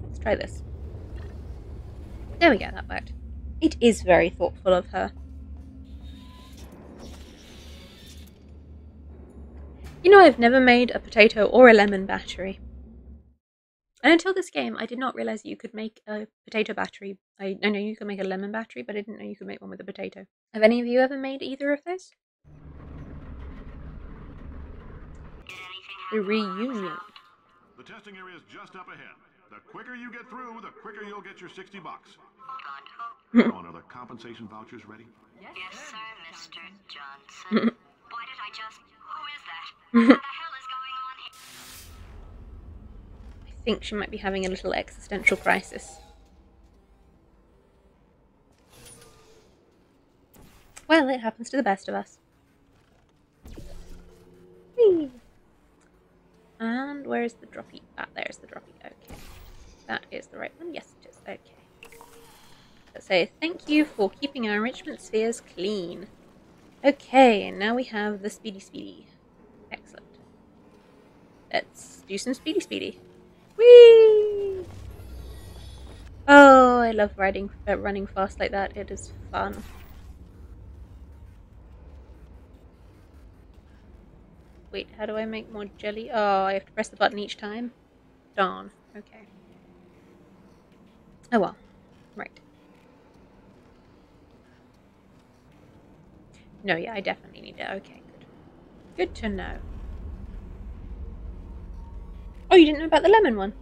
Let's try this. There we go, that worked. It is very thoughtful of her. You know, I've never made a potato or a lemon battery. And until this game, I did not realize you could make a potato battery. I, I know you could make a lemon battery, but I didn't know you could make one with a potato. Have any of you ever made either of those? Did anything The happen while I was reunion. The testing area is just up ahead. The quicker you get through, the quicker you'll get your 60 bucks. Hold on. Want other compensation vouchers ready? Yes, sir, Mr. Johnson. Why did I just. I think she might be having a little existential crisis. Well, it happens to the best of us. Whee! And where is the droppy? Ah, there's the droppy. Okay. That is the right one. Yes, it is. Okay. Let's say thank you for keeping our enrichment spheres clean. Okay, and now we have the speedy speedy. Let's do some speedy speedy. Whee! Oh, I love riding, uh, running fast like that. It is fun. Wait, how do I make more jelly? Oh, I have to press the button each time? Darn. Okay. Oh well. Right. No, yeah, I definitely need it. Okay, good. Good to know. Oh, you didn't know about the lemon one?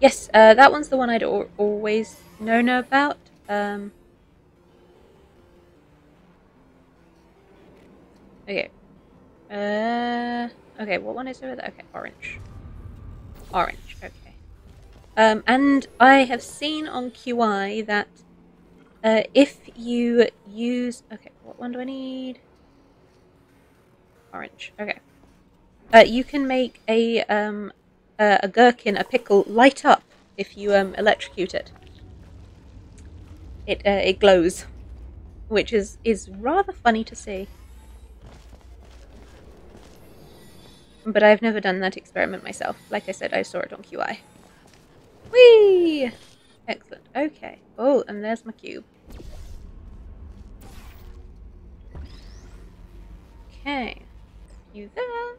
Yes, uh, that one's the one I'd al- always known about. Um, okay. Uh, okay, what one is it? Okay, orange. Orange, okay. Um, and I have seen on QI that uh, if you use... Okay, what one do I need? Orange, okay. Uh, you can make a um, uh, a gherkin, a pickle, light up if you um, electrocute it. It uh, it glows, which is is rather funny to see. But I've never done that experiment myself. Like I said, I saw it on QI. Whee! Excellent. Okay. Oh, and there's my cube. Okay. You there.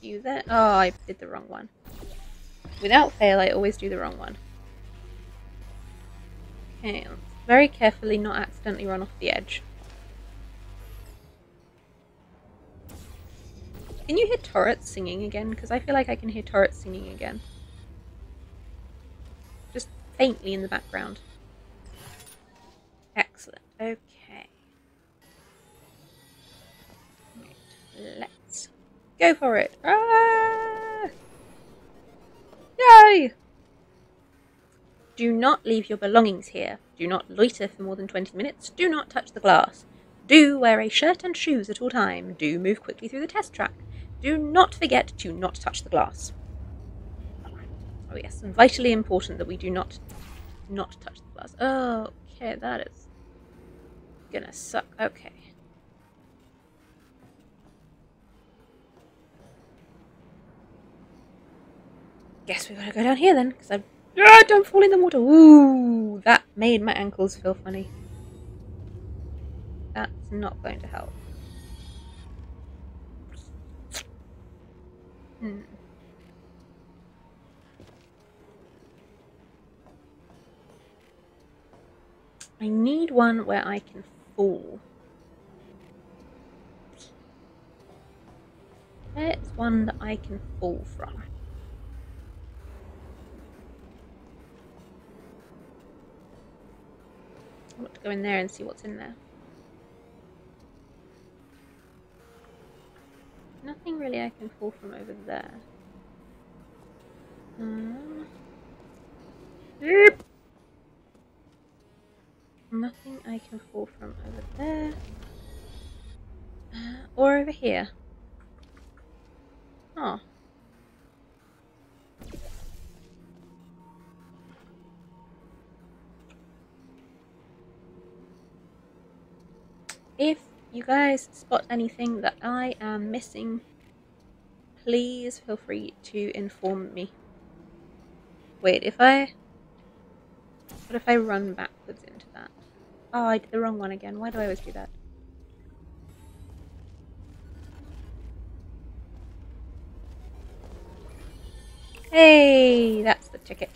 You there. Oh, I did the wrong one. Without fail, I always do the wrong one. Okay, very carefully not accidentally run off the edge. Can you hear turrets singing again? Because I feel like I can hear turrets singing again. Just faintly in the background. Excellent. Okay. Right, let's go for it. Ah! Yay! Do not leave your belongings here. Do not loiter for more than 20 minutes. Do not touch the glass. Do wear a shirt and shoes at all time. Do move quickly through the test track. Do not forget to not touch the glass. Oh yes, and vitally important that we do not not touch the glass. Oh, okay, that is gonna suck. Okay. Guess we gotta go down here then, because I ah, don't fall in the water. Ooh, that made my ankles feel funny. That's not going to help. Hmm. I need one where I can fall. Where's one that I can fall from? Want to go in there and see what's in there. Nothing really I can fall from over there. Um, Yep. Nothing I can fall from over there. Uh, or over here. Oh. If you guys spot anything that I am missing, please feel free to inform me. Wait, if I... What if I run backwards into that? Oh, I did the wrong one again. Why do I always do that? Hey, that's the ticket.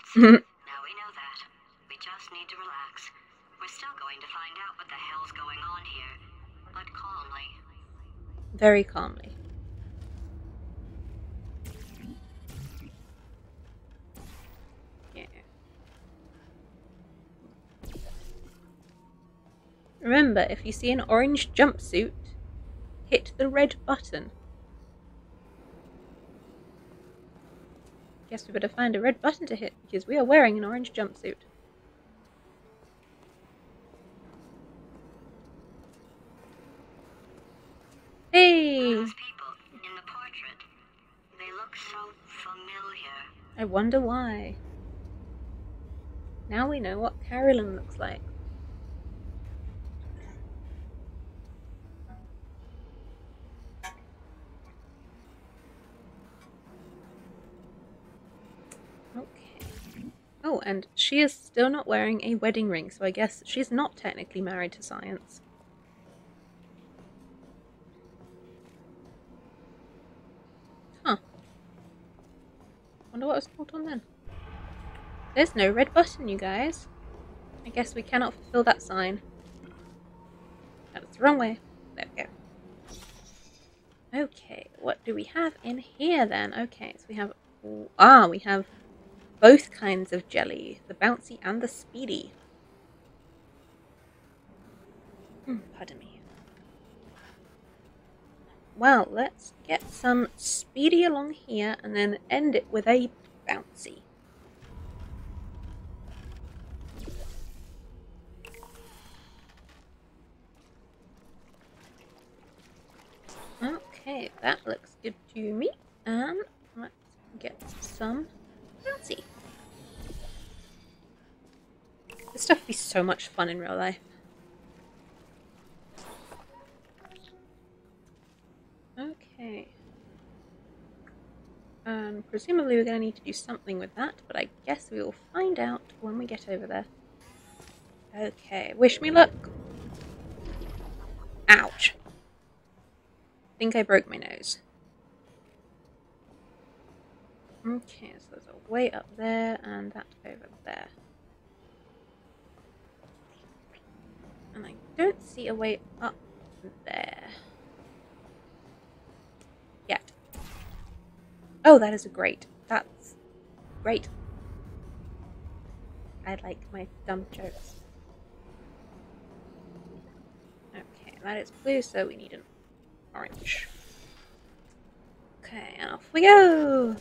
1.6 volts. now we know that. We just need to relax. We're still going to find out what the hell's going on here, but calmly. Very calmly. Yeah. Remember, if you see an orange jumpsuit, hit the red button. Guess we better find a red button to hit because we are wearing an orange jumpsuit. Hey! Those people in the portrait, they look so familiar. I wonder why. Now we know what Caroline looks like. Oh, and she is still not wearing a wedding ring, so I guess she's not technically married to science. Huh. Wonder what was called on then. There's no red button, you guys. I guess we cannot fulfill that sign. That's the wrong way. There we go. Okay, what do we have in here then? Okay, so we have ah, we have both kinds of jelly, the bouncy and the speedy. Hmm, pardon me. Well, let's get some speedy along here and then end it with a bouncy. Okay, that looks good to me. So much fun in real life. Okay. Um, presumably we're going to need to do something with that, but I guess we will find out when we get over there. Okay, wish me luck. Ouch. I think I broke my nose. Okay, so there's a way up there and that over there. And I don't see a way up there. Yet. Oh, that is a great. That's great. I like my dumb jokes. Okay, that is blue, so we need an orange. Okay, and off we go!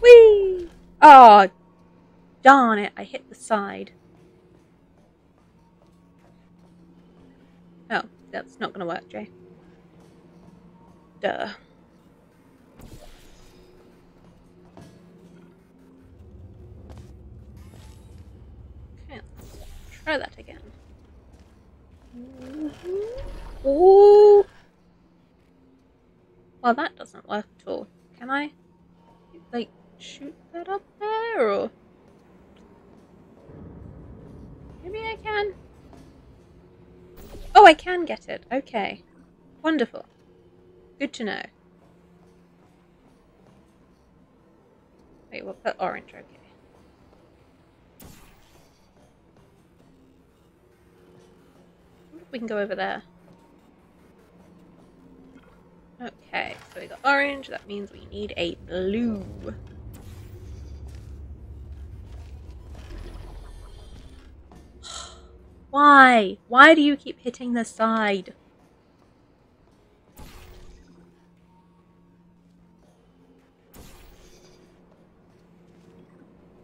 Whee! Oh, darn it, I hit the side. Oh, that's not gonna work, Jay. Duh. Okay, let's try that again. Mm-hmm. Ooh! Well, that doesn't work at all. Can I, like, shoot that up there, or... Maybe I can. Oh, I can get it. Okay. Wonderful. Good to know. Wait, we'll put orange, okay. We can go over there. Okay, so we got orange, that means we need a blue. Why? Why do you keep hitting the side?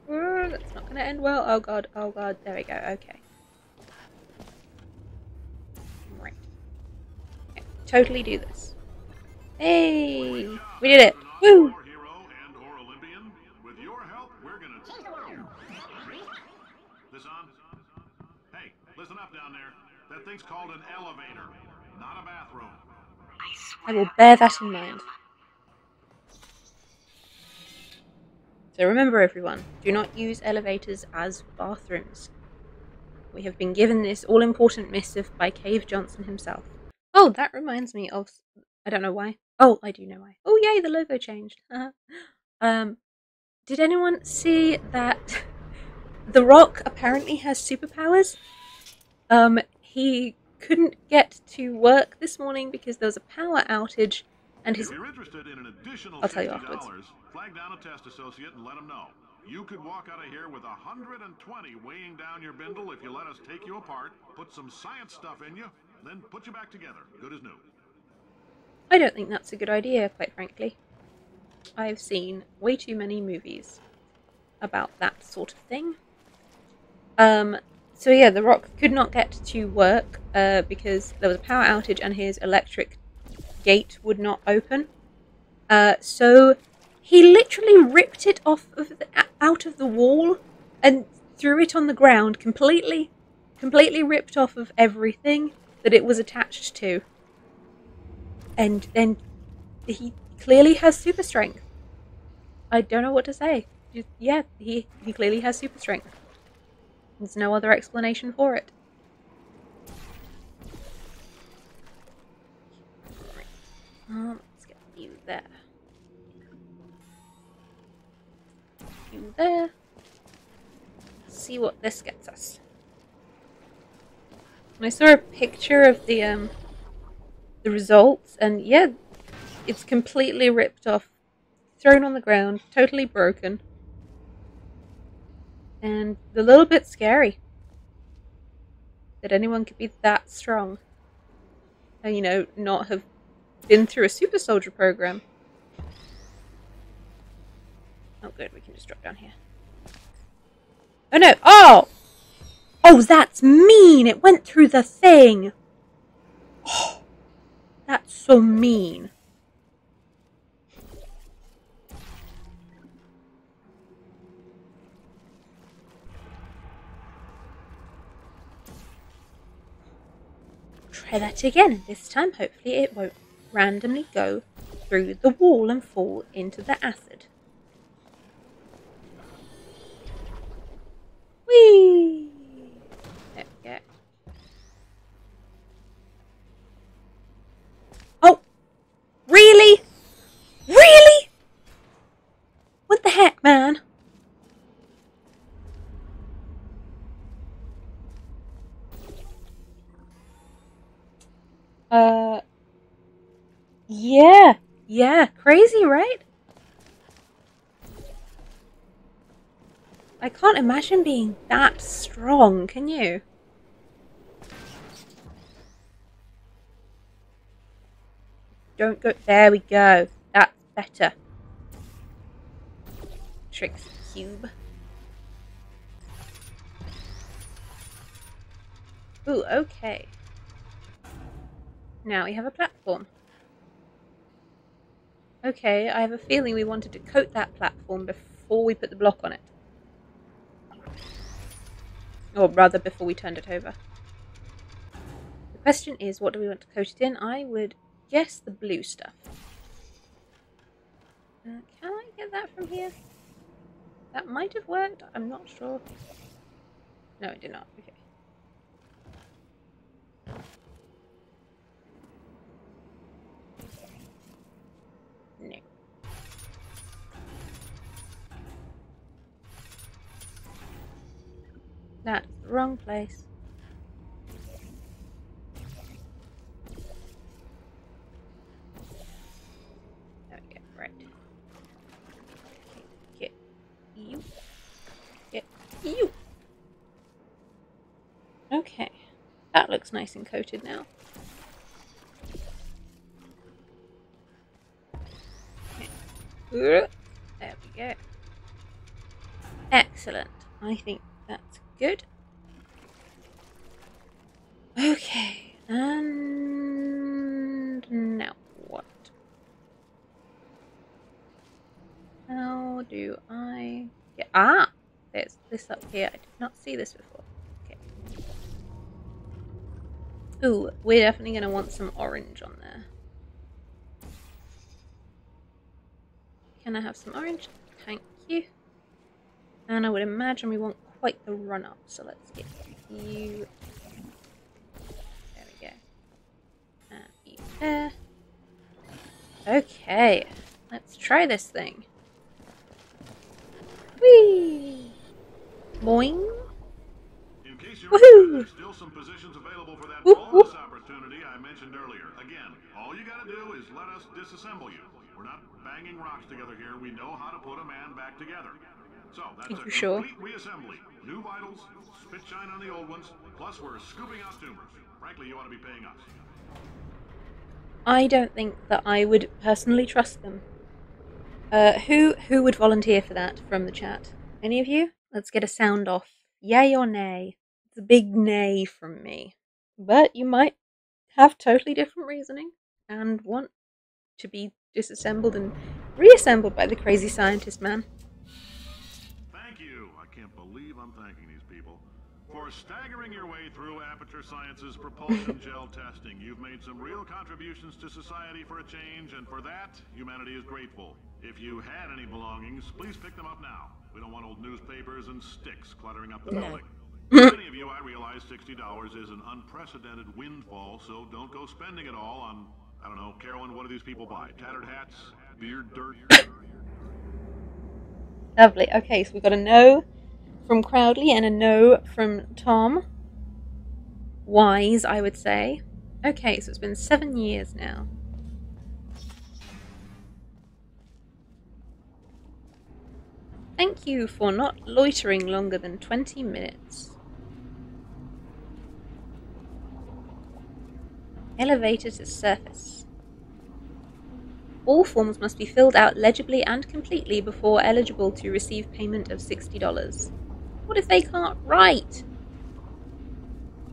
Oh, that's not gonna end well. Oh god, oh god, there we go, okay. Right. Okay. Totally do this. Hey! We did it! Woo! That thing's called an elevator, not a bathroom. I will bear that in mind. So remember everyone, do not use elevators as bathrooms. We have been given this all important missive by Cave Johnson himself. Oh, that reminds me of I don't know why. Oh, I do know why. Oh yay, the logo changed. um did anyone see that The Rock apparently has superpowers? Um he couldn't get to work this morning because there was a power outage and his If you're interested in an additional I'll tell you $50, afterwards. flag down a test associate and let them know. You could walk out of here with 120 weighing down your bindle if you let us take you apart, put some science stuff in you, then put you back together. Good as new. I don't think that's a good idea, quite frankly. I've seen way too many movies about that sort of thing. Um, so yeah, The Rock could not get to work uh, because there was a power outage and his electric gate would not open. Uh, so he literally ripped it off of the, out of the wall and threw it on the ground, completely, completely ripped off of everything that it was attached to and then he clearly has super strength. I don't know what to say. Just, yeah, he he clearly has super strength. There's no other explanation for it. Um, let's get you there. You there. See what this gets us. I saw a picture of the um the results, and yeah, it's completely ripped off, thrown on the ground, totally broken, and a little bit scary that anyone could be that strong, and you know, not have been through a super soldier program. Oh, good, we can just drop down here. Oh no! Oh! Oh, that's mean! It went through the thing! Oh. That's so mean. Try that again. This time, hopefully, it won't randomly go through the wall and fall into the acid. Whee! There we go. Oh! Really? Really? What the heck, man? Uh. Yeah. Yeah. Crazy, right? I can't imagine being that strong, can you? Don't go. There we go. That's better. Tricks cube. Ooh, okay. Now we have a platform. Okay, I have a feeling we wanted to coat that platform before we put the block on it. Or rather, before we turned it over. The question is, what do we want to coat it in? I would guess the blue stuff. Uh, can I get that from here? That might have worked. I'm not sure. No, it did not. Okay. That's the wrong place. There we go, right. Get you. Get you. Okay. That looks nice and coated now. There we go. Excellent. I think good. Okay, and now what? How do I get. Ah! There's this up here. I did not see this before. Okay. Ooh, we're definitely going to want some orange on there. Can I have some orange? Thank you. And I would imagine we want quite the run up, so let's get you. There we go. And you there. Okay, let's try this thing. Whee! Boing! In case you're Woohoo! there's still some positions available for that Whoop, bonus whoop. opportunity I mentioned earlier. Again, all you gotta do is let us disassemble you. We're not banging rocks together here. We know how to put a man back together. So that's Are a sure? reassembly. New vitals, spit shine on the old ones, plus we're scooping out tumors. Frankly, you ought to be paying us. I don't think that I would personally trust them. Uh, who who would volunteer for that from the chat? Any of you? Let's get a sound off. Yay or nay? It's a big nay from me. But you might have totally different reasoning and want to be disassembled and reassembled by the crazy scientist man. For staggering your way through Aperture Science's propulsion gel testing, you've made some real contributions to society for a change, and for that, humanity is grateful. If you had any belongings, please pick them up now. We don't want old newspapers and sticks cluttering up the building. For many of you, I realize $60 is an unprecedented windfall, so don't go spending it all on, I don't know, Caroline, what do these people buy? Tattered hats? Beard dirt? Lovely. Okay, so we've got a no from Crowdley and a no from Tom. Wise, I would say. Okay, so it's been seven years now. Thank you for not loitering longer than 20 minutes. Elevator to surface. All forms must be filled out legibly and completely before eligible to receive payment of $60. What if they can't write?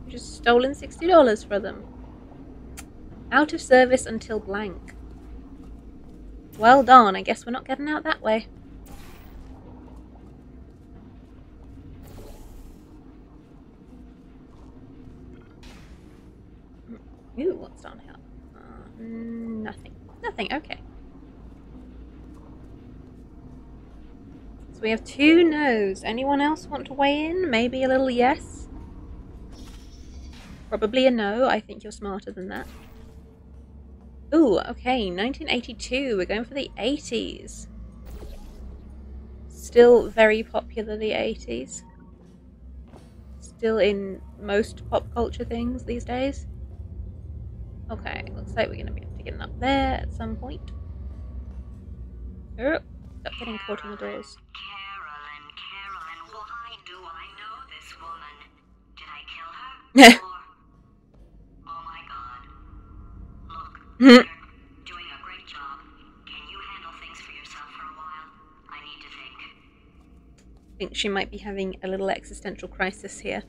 Just stolen $60 for them. Out of service until blank. Well done, I guess we're not getting out that way. Ooh, what's down here? Uh, nothing. Nothing, okay. So we have two no's. Anyone else want to weigh in? Maybe a little yes? Probably a no. I think you're smarter than that. Ooh, okay. 1982. We're going for the 80s. Still very popular, the 80s. Still in most pop culture things these days. Okay, looks like we're going to be able to get up there at some point. Oh, stop getting caught in the doors. Caroline, Caroline, why do I know this woman? Did I kill her? or... Oh my god. Look, you're doing a great job. Can you handle things for yourself for a while? I need to think. I think she might be having a little existential crisis here.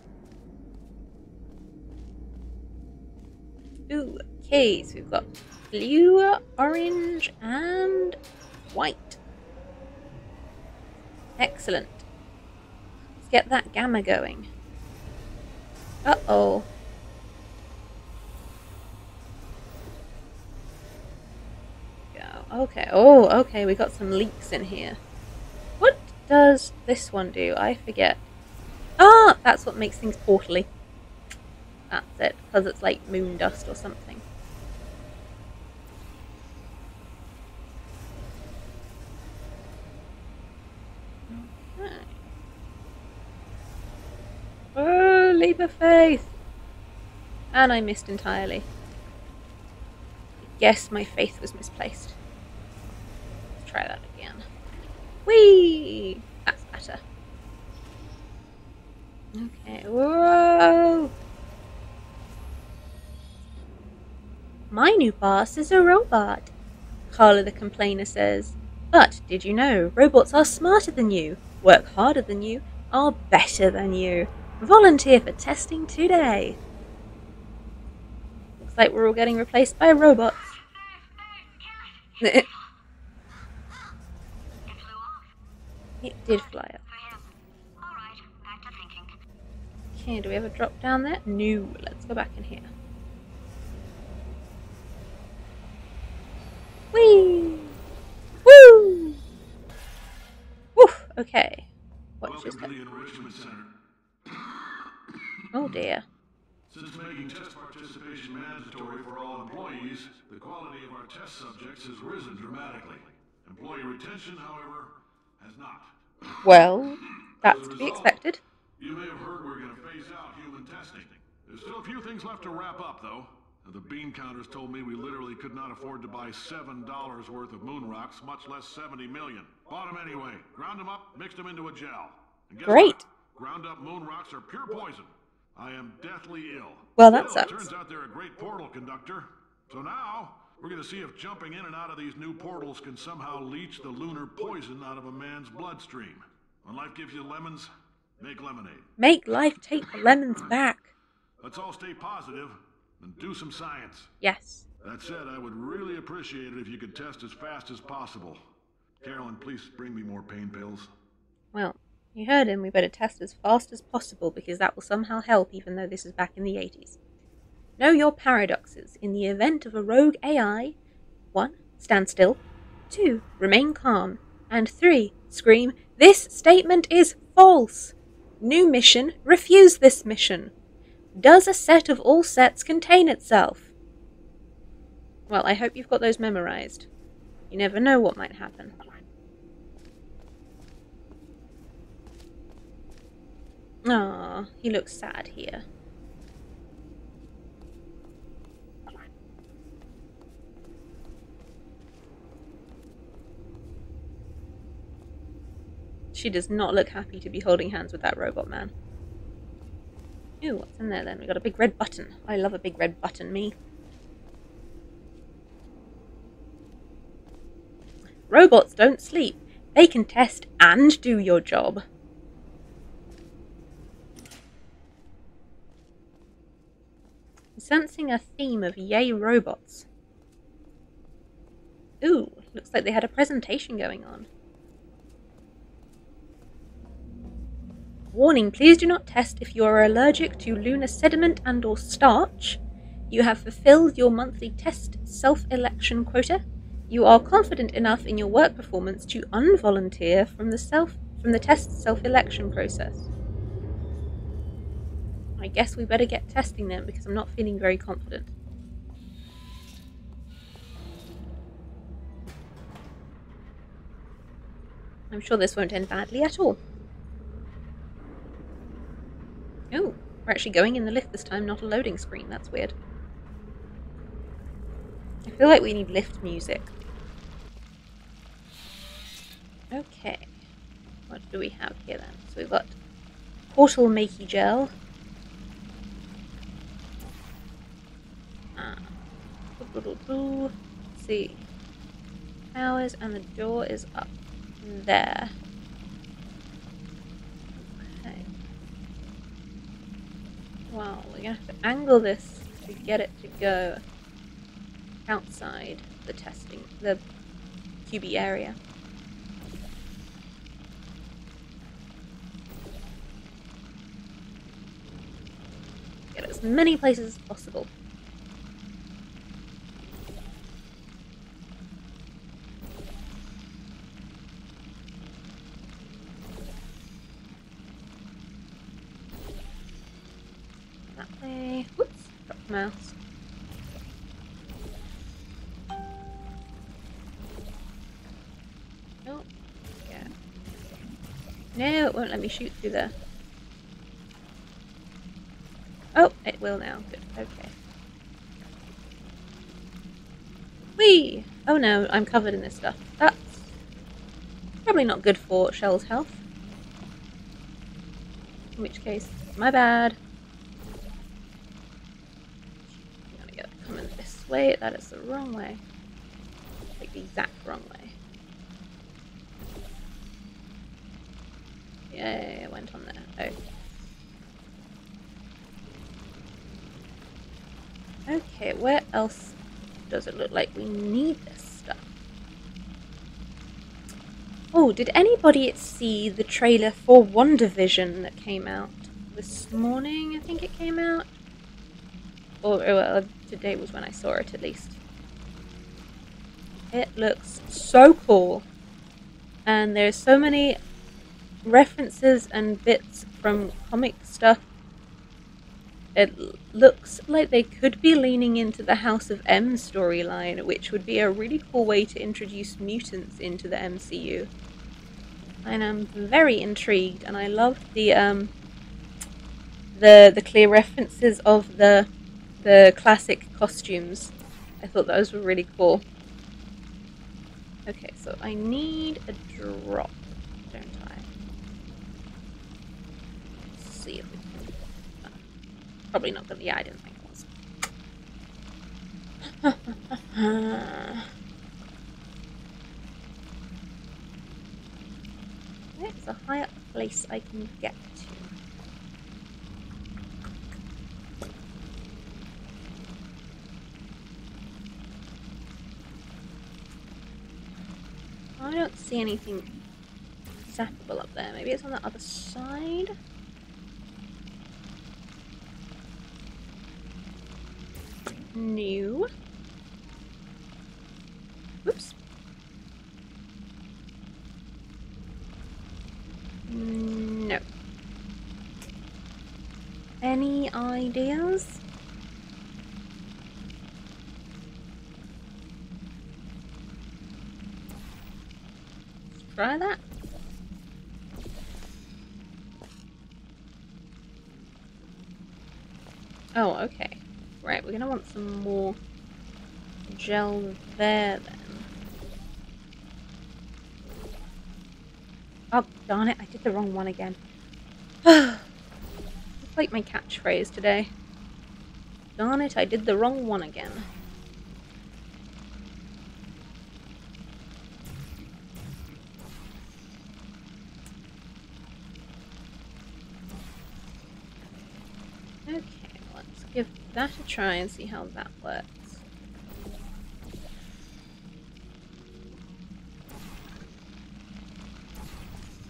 Ooh, okay, so we've got blue, orange, and white. Excellent. Let's get that gamma going. Uh oh. Go. Okay. Oh, okay. We got some leaks in here. What does this one do? I forget. Ah, that's what makes things portally. That's it, because it's like moon dust or something. Okay. Oh, leap of faith! And I missed entirely. Yes, my faith was misplaced. Let's try that again. Whee! That's better. Okay. Whoa! My new boss is a robot, Carla the complainer says. But did you know robots are smarter than you? work harder than you, are better than you. Volunteer for testing today. Looks like we're all getting replaced by robots. It it did fly up. for him. Alright, back to thinking. Okay, do we have a drop down there? No, let's go back in here. Whee! Woo! Woof! Okay. What Welcome just to the happened? Oh dear. Since making test participation mandatory for all employees, the quality of our test subjects has risen dramatically. Employee retention, however, has not. Well, that's to be expected. You may have heard we're going to phase out human testing. There's still a few things left to wrap up, though. The bean counters told me we literally could not afford to buy seven dollars worth of moon rocks, much less seventy million. Bought them anyway. Ground them up, mixed them into a gel. Great. What? Ground up moon rocks are pure poison. I am deathly ill. Well, that it sucks. turns out they're a great portal conductor. So now we're going to see if jumping in and out of these new portals can somehow leach the lunar poison out of a man's bloodstream. When life gives you lemons, make lemonade. Make life take the lemons back. Let's all stay positive and do some science. Yes. That said, I would really appreciate it if you could test as fast as possible. Caroline, please bring me more pain pills. Well, you heard him. We better test as fast as possible because that will somehow help, even though this is back in the 80s. Know your paradoxes. In the event of a rogue AI, 1. Stand still. 2. Remain calm. And 3. Scream, This statement is false! New mission, refuse this mission. Does a set of all sets contain itself? Well, I hope you've got those memorized. You never know what might happen. Ah, he looks sad here. She does not look happy to be holding hands with that robot man. Ooh, what's in there then? We got a big red button. I love a big red button, me. Robots don't sleep. They can test and do your job. Sensing a theme of yay robots. Ooh, looks like they had a presentation going on. Warning, please do not test if you are allergic to lunar sediment and or starch. You have fulfilled your monthly test self-election quota. You are confident enough in your work performance to unvolunteer from the self from the test self-election process. I guess we better get testing then because I'm not feeling very confident. I'm sure this won't end badly at all. Oh, we're actually going in the lift this time, not a loading screen. That's weird. I feel like we need lift music. Okay. What do we have here then? So we've got portal makey gel. See. Powers and the door is up there. Okay. Well, we're gonna have to angle this to get it to go outside the testing, the QB area. Get as many places as possible. Way. Whoops, dropped mouse. Oh, yeah. No, it won't let me shoot through there. Oh, it will now. Good. Okay. Whee! Oh no, I'm covered in this stuff. That's probably not good for Chell's health. In which case, my bad. I'm gonna get way. That is the wrong way. Like the exact wrong way. Yeah, it went on there. Oh. Okay, where else does it look like we need this stuff? Oh, did anybody see the trailer for WandaVision that came out this morning? I think it came out. Or, oh, well, today was when I saw it at least. It looks so cool. And there's so many references and bits from comic stuff. It looks like they could be leaning into the House of M storyline, which would be a really cool way to introduce mutants into the MCU. And I'm very intrigued, and I love the um, the the clear references of the the classic costumes. I thought those were really cool. Okay, so I need a drop, don't I? Let's see if we can. uh, probably not gonna. Yeah, I didn't think it was. Where's a higher place I can get to? I don't see anything zappable up there. Maybe it's on the other side? No. Oops. No. Any ideas? Try that. Oh, okay. Right, we're gonna want some more gel there then. Oh, darn it, I did the wrong one again. it's like my catchphrase today. Darn it, I did the wrong one again. Okay, let's give that a try and see how that works.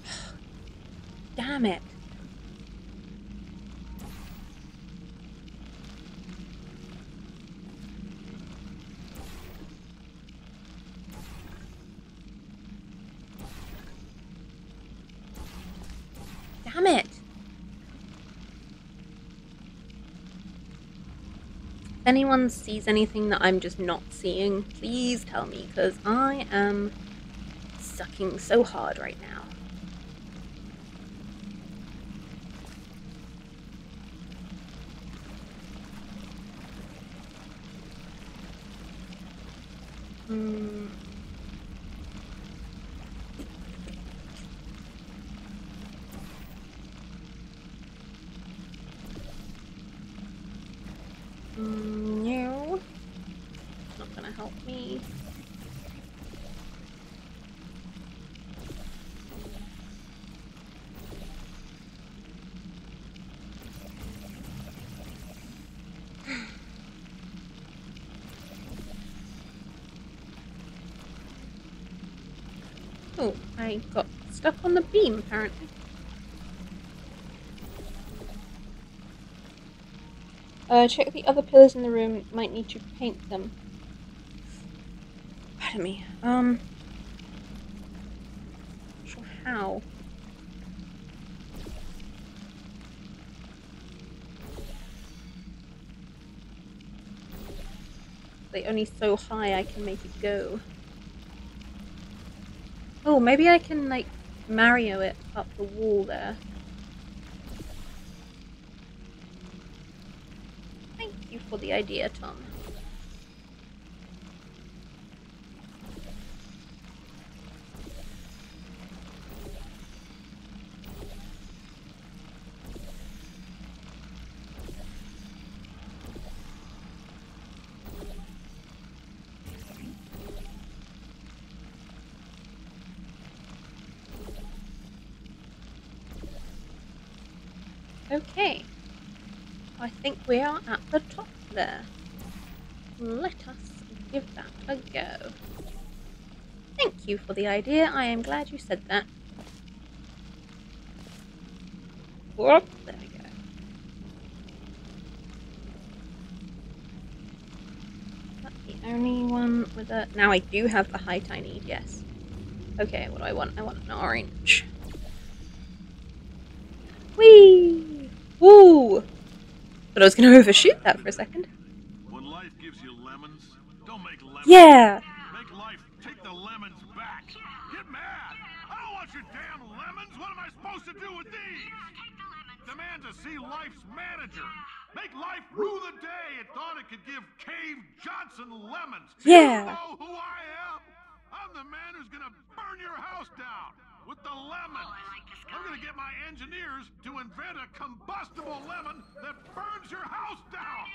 Damn it. Anyone sees anything that I'm just not seeing, please tell me, because I am sucking so hard right now. I got stuck on the beam apparently. Uh, check the other pillars in the room. Might need to paint them. Pardon me. Um. Not sure how. They only so high I can make it go. Oh, maybe I can like Mario it up the wall there. Thank you for the idea, Tom. Think we are at the top there. Let us give that a go. Thank you for the idea. I am glad you said that. Whoop, there we go. That's the only one with a. Now I do have the height I need, yes. Okay, what do I want? I want an orange. Whee! Woo! But I was going to overshoot that for a second. When life gives you lemons, don't make lemons. Yeah! Make life take the lemons back. Get mad. I don't want your damn lemons. What am I supposed to do with these? Demand to see life's manager. Make life rue the day it thought it could give Cave Johnson lemons. Yeah. You know who I am? I'm the man who's gonna burn your house down with the lemons. Oh, I'm gonna get my engineers to invent a combustible lemon that burns your house down.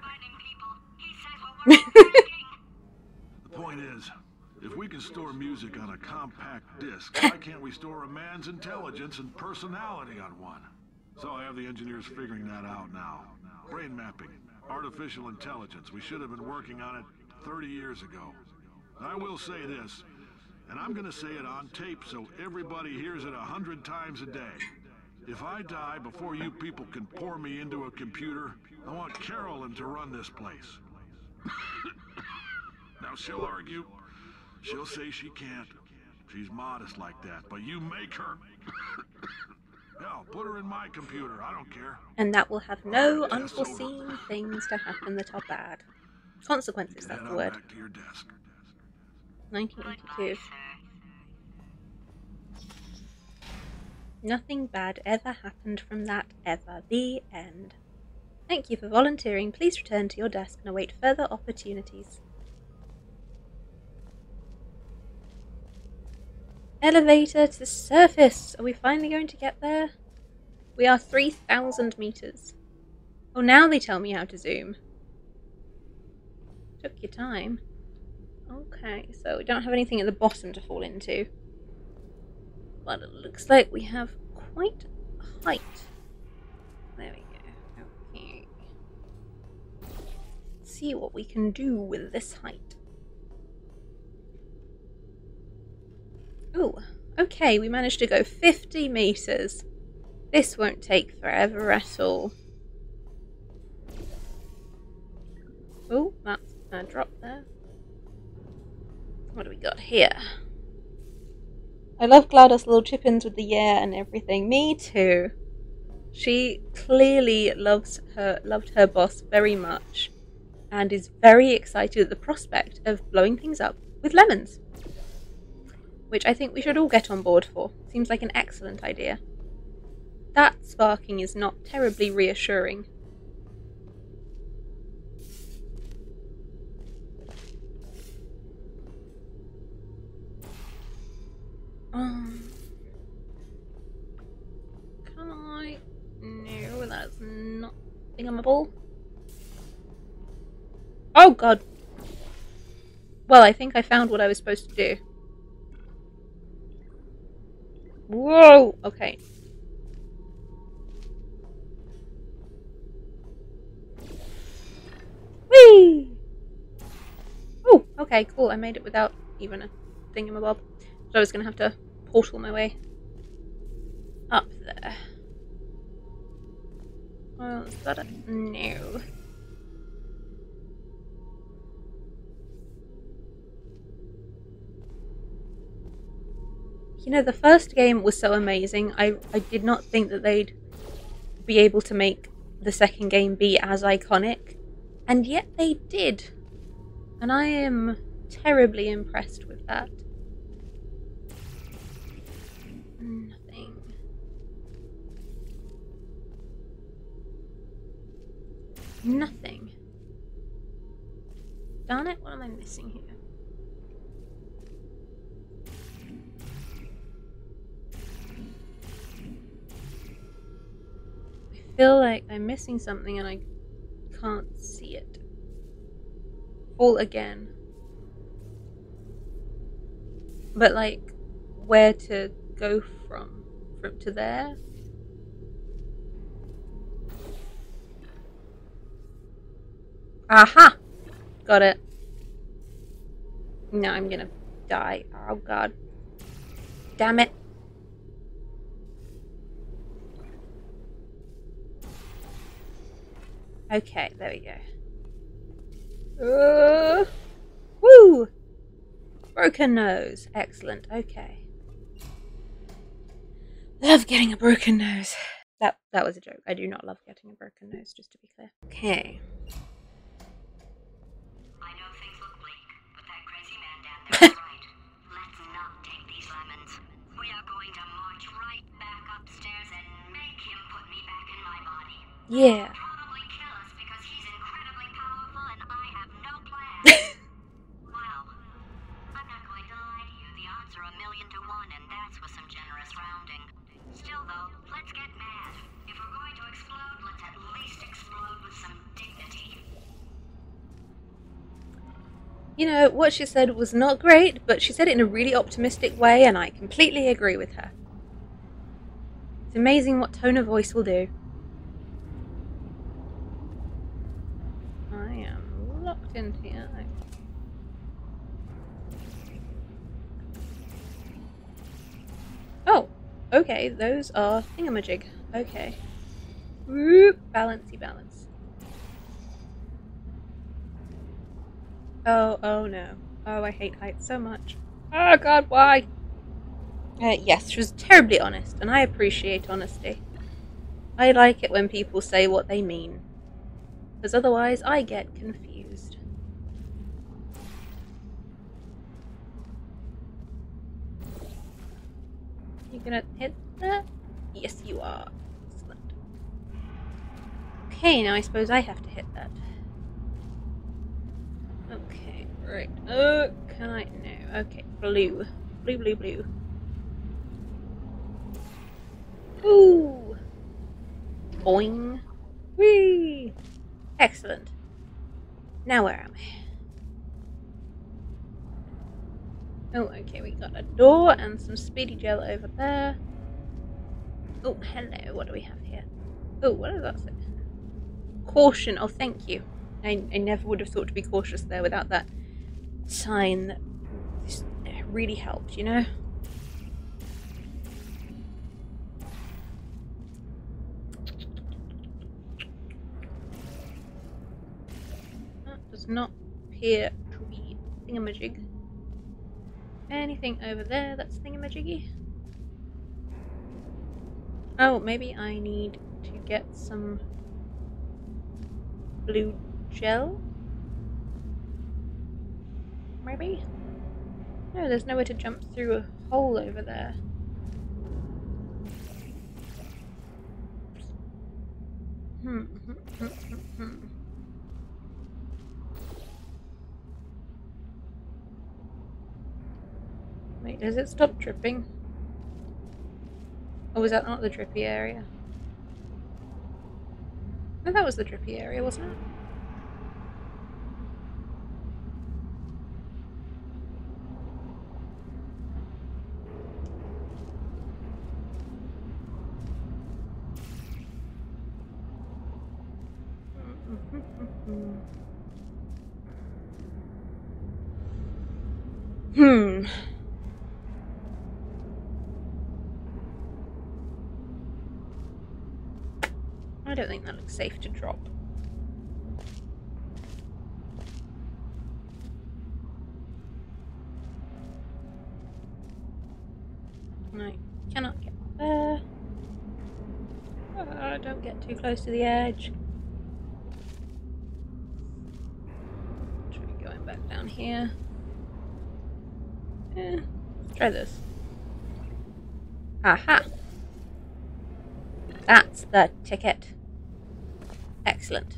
Finding people. He said we're working. The point is, if we can store music on a compact disc, why can't we store a man's intelligence and personality on one? So I have the engineers figuring that out now. Brain mapping, artificial intelligence. We should have been working on it 30 years ago. I will say this, and I'm gonna say it on tape so everybody hears it a hundred times a day. If I die before you people can pour me into a computer, I want Caroline to run this place. Now she'll argue. She'll say she can't. She's modest like that, but you make her. Hell, put her in my computer. I don't care. and that will have no unforeseen things to happen that are bad. Consequences, that's the word. back to your desk. 1982. Nothing bad ever happened from that ever. The end. Thank you for volunteering. Please return to your desk and await further opportunities. Elevator to the surface. Are we finally going to get there? We are 3,000 meters. Oh, now they tell me how to zoom. Took your time. Okay, so we don't have anything at the bottom to fall into. But it looks like we have quite a height. There we go. Okay. Let's see what we can do with this height. Oh, okay, we managed to go 50 meters. This won't take forever at all. Oh, that's a drop there. What do we got here? I love GLaDOS little chip-ins with the yeah and everything. Me too. She clearly loves her loved her boss very much and is very excited at the prospect of blowing things up with lemons. Which I think we should all get on board for. Seems like an excellent idea. That sparking is not terribly reassuring. Um, can I? No, that's not thingamable. Oh god. Well, I think I found what I was supposed to do. Whoa! Okay. Whee! Oh, okay, cool. I made it without even a thingamabob. So I was going to have to portal my way up there. Well, is that a... No. You know, the first game was so amazing. I, I did not think that they'd be able to make the second game be as iconic. And yet they did. And I am terribly impressed with that. Nothing. Darn it, what am I missing here? I feel like I'm missing something and I can't see it. All again. But like where to go from? From to there? Aha! Got it. No, I'm gonna die. Oh god. Damn it. Okay, there we go. Uh, woo! Broken nose. Excellent. Okay. Love getting a broken nose. That that was a joke. I do not love getting a broken nose, just to be clear. Okay. dignity. You know, what she said was not great, but she said it in a really optimistic way, and I completely agree with her. It's amazing what tone of voice will do. I am locked in here. Oh, okay, those are thingamajig. Okay. Whoop, balancy balance. Oh, oh no. Oh, I hate heights so much. Oh god, why? Uh, yes, she was terribly honest, and I appreciate honesty. I like it when people say what they mean, because otherwise I get confused. You gonna hit that? Yes, you are. Excellent. Okay, now I suppose I have to hit that. Okay, right. Oh, can I? No. Okay, blue. Blue, blue, blue. Ooh! Boing. Whee! Excellent. Now where am I? Oh, okay, we got a door and some speedy gel over there. Oh, hello, what do we have here? Oh, what is that say? Caution, oh, thank you. I, I never would have thought to be cautious there without that sign that really helped, you know? That does not appear to be thingamajig. Anything over there that's thingamajiggy? Oh, maybe I need to get some blue gel? Maybe? No, there's nowhere to jump through a hole over there. Hmm. hmm, hmm, hmm, hmm. Wait, it stop dripping? Or was that not the drippy area? No, that was the drippy area, wasn't it? Hmm. I don't think that looks safe to drop. I cannot get there. Uh, don't get too close to the edge. Try going back down here. Eh, let's try this. Aha! That's the ticket. Excellent.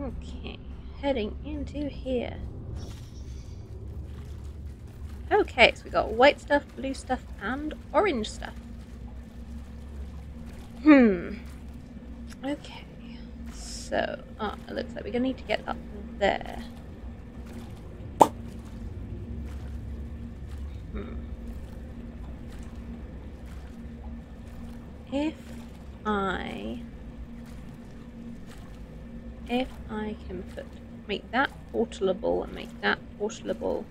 Okay, heading into here. Okay, so we got white stuff, blue stuff, and orange stuff. Hmm. Okay. So, ah, it looks like we're gonna need to get up there. Hmm. If I if I can put make that portable and make that portable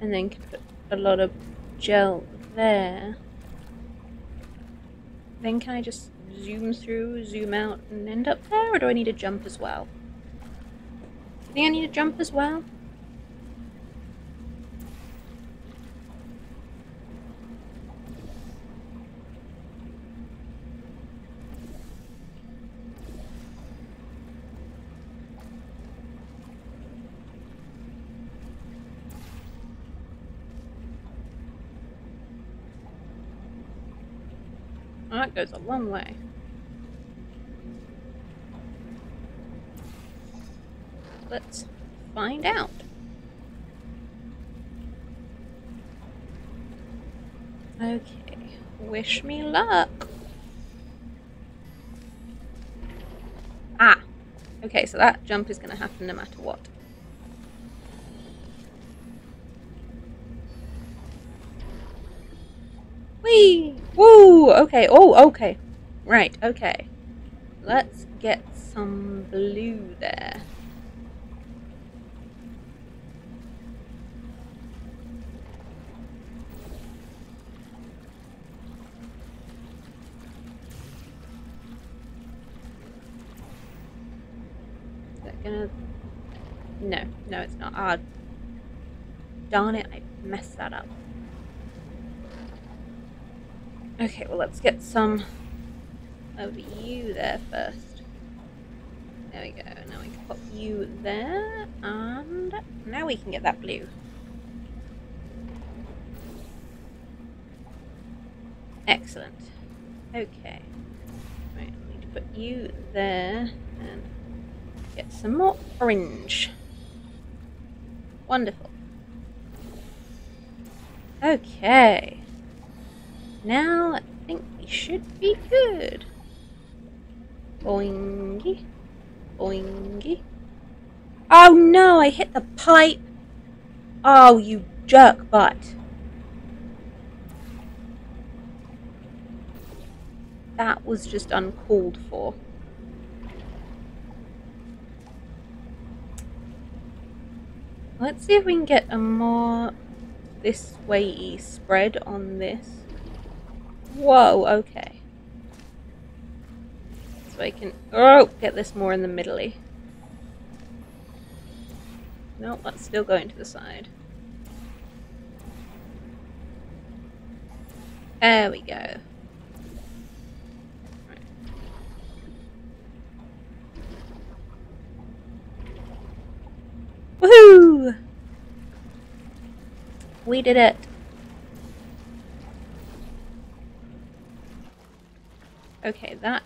and then put a lot of gel there then can I just zoom through, zoom out and end up there or do I need to jump as well? You think I need to jump as well? Goes a long way. Let's find out. Okay, wish me luck. Ah, okay, so that jump is going to happen no matter what. Whee! Woo! Okay, oh, okay. Right, okay. Let's get some blue there. Is that gonna... No, no it's not. Ah, darn it, I messed that up. Okay, well let's get some of you there first. There we go. Now we can pop you there, and now we can get that blue. Excellent. Okay. Right, I need to put you there and get some more orange. Wonderful. Okay. Now I think we should be good. Boingy. Boingy. Oh no, I hit the pipe. Oh, you jerk butt. That was just uncalled for. Let's see if we can get a more this way spread on this. Whoa, okay. So I can oh get this more in the middly. No, that's still going to the side. There we go. Woohoo! We did it. Okay, that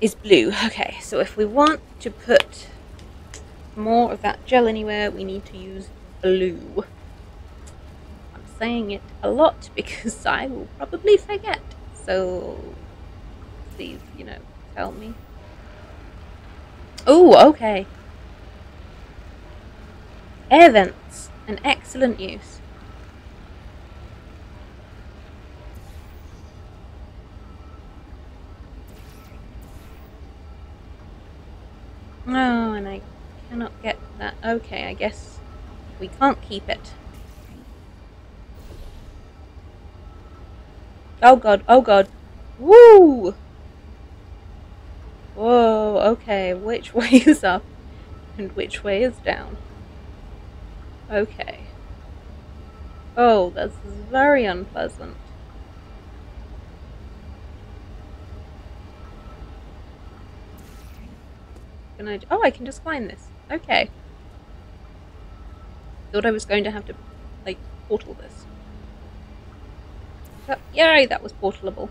is blue. Okay, so if we want to put more of that gel anywhere, we need to use blue. I'm saying it a lot because I will probably forget. So please, you know, tell me. Oh, okay. Air vents, an excellent use. Oh, and I cannot get that. Okay, I guess we can't keep it. Oh god, oh god. Woo! Whoa, okay, which way is up and which way is down? Okay. Oh, that's very unpleasant. Can I? Oh, I can just climb this. Okay. Thought I was going to have to, like, portal this. But, yay, that was portalable.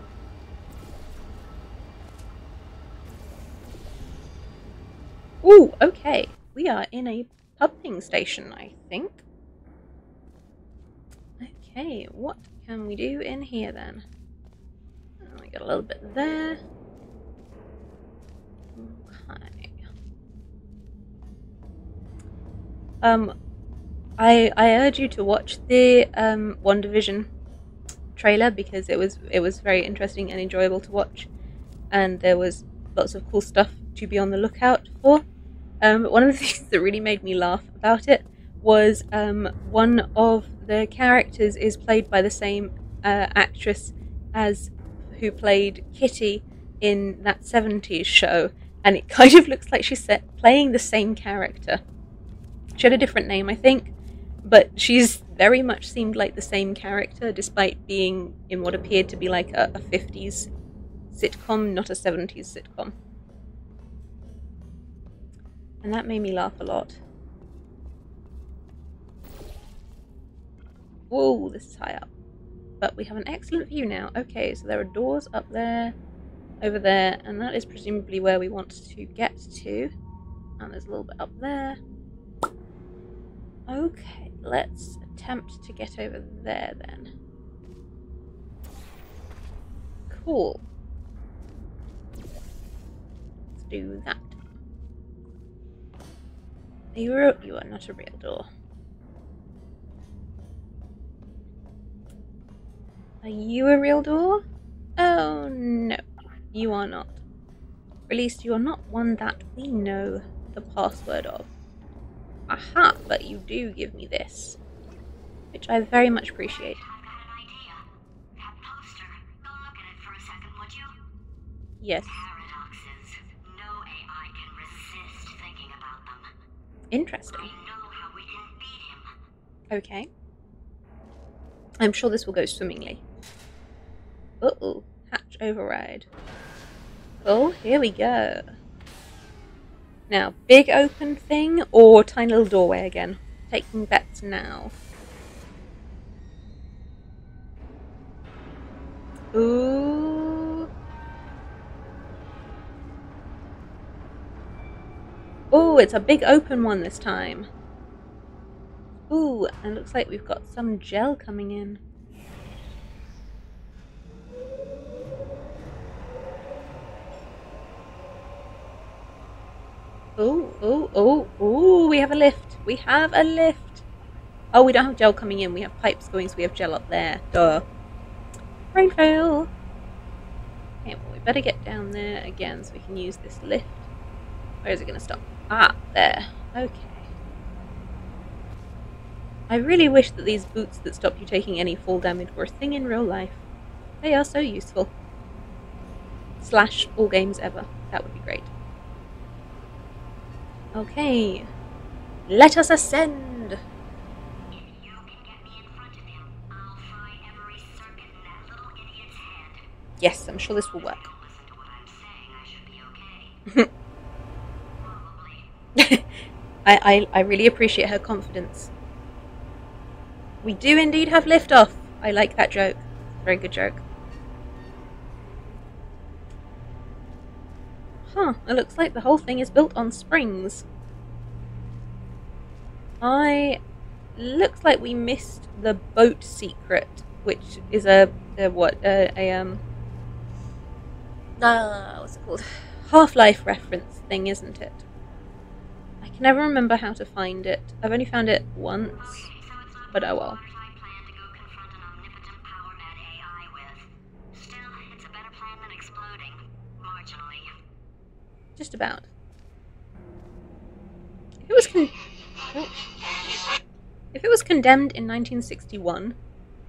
Ooh, okay. We are in a pumping station, I think. Okay, what can we do in here then? Oh, we got a little bit there. Okay. Um, I I urge you to watch the um WandaVision trailer because it was it was very interesting and enjoyable to watch, and there was lots of cool stuff to be on the lookout for. Um, one of the things that really made me laugh about it was um, one of the characters is played by the same uh, actress as who played Kitty in that 70s show, and it kind of looks like she's playing the same character. She had a different name, I think, but she's very much seemed like the same character despite being in what appeared to be like a, a 50s sitcom, not a 70s sitcom. And that made me laugh a lot. Whoa, this is high up. But we have an excellent view now. Okay, so there are doors up there, over there, and that is presumably where we want to get to. And there's a little bit up there. Okay, let's attempt to get over there then. Cool. Let's do that. You are, you are not a real door. Are you a real door? Oh no, you are not. At least you are not one that we know the password of. Aha, but you do give me this. Which I very much appreciate. I've got an idea. That poster. Go look at it for a second. Yes, Paradoxes. No AI can resist thinking about them. interesting. I know how we can beat him. Okay. I'm sure this will go swimmingly. Uh oh, hatch override. Oh, here we go. Now, big open thing or tiny little doorway again? Taking bets now. Ooh. Ooh, it's a big open one this time. Ooh, and looks like we've got some gel coming in. Oh, oh, oh, oh, we have a lift. We have a lift. Oh, we don't have gel coming in. We have pipes going, so we have gel up there. Duh. Brain fail. Okay, well, we better get down there again so we can use this lift. Where is it going to stop? Ah, there. Okay. I really wish that these boots that stop you taking any fall damage were a thing in real life. They are so useful. Slash all games ever. That would be great. Okay. Let us ascend! Yes, I'm sure this will work. I, I, I really appreciate her confidence. We do indeed have liftoff. I like that joke. Very good joke. Huh, it looks like the whole thing is built on springs. I. Looks like we missed the boat secret, which is a, a what? A, a um. Ah, what's it called? Half Life reference thing, isn't it? I can never remember how to find it. I've only found it once. But oh well. orders I plan to go confront an omnipotent power mad AI with. Still, it's a better plan than exploding. Marginally. Just about. If it was con- if it was condemned in 1961,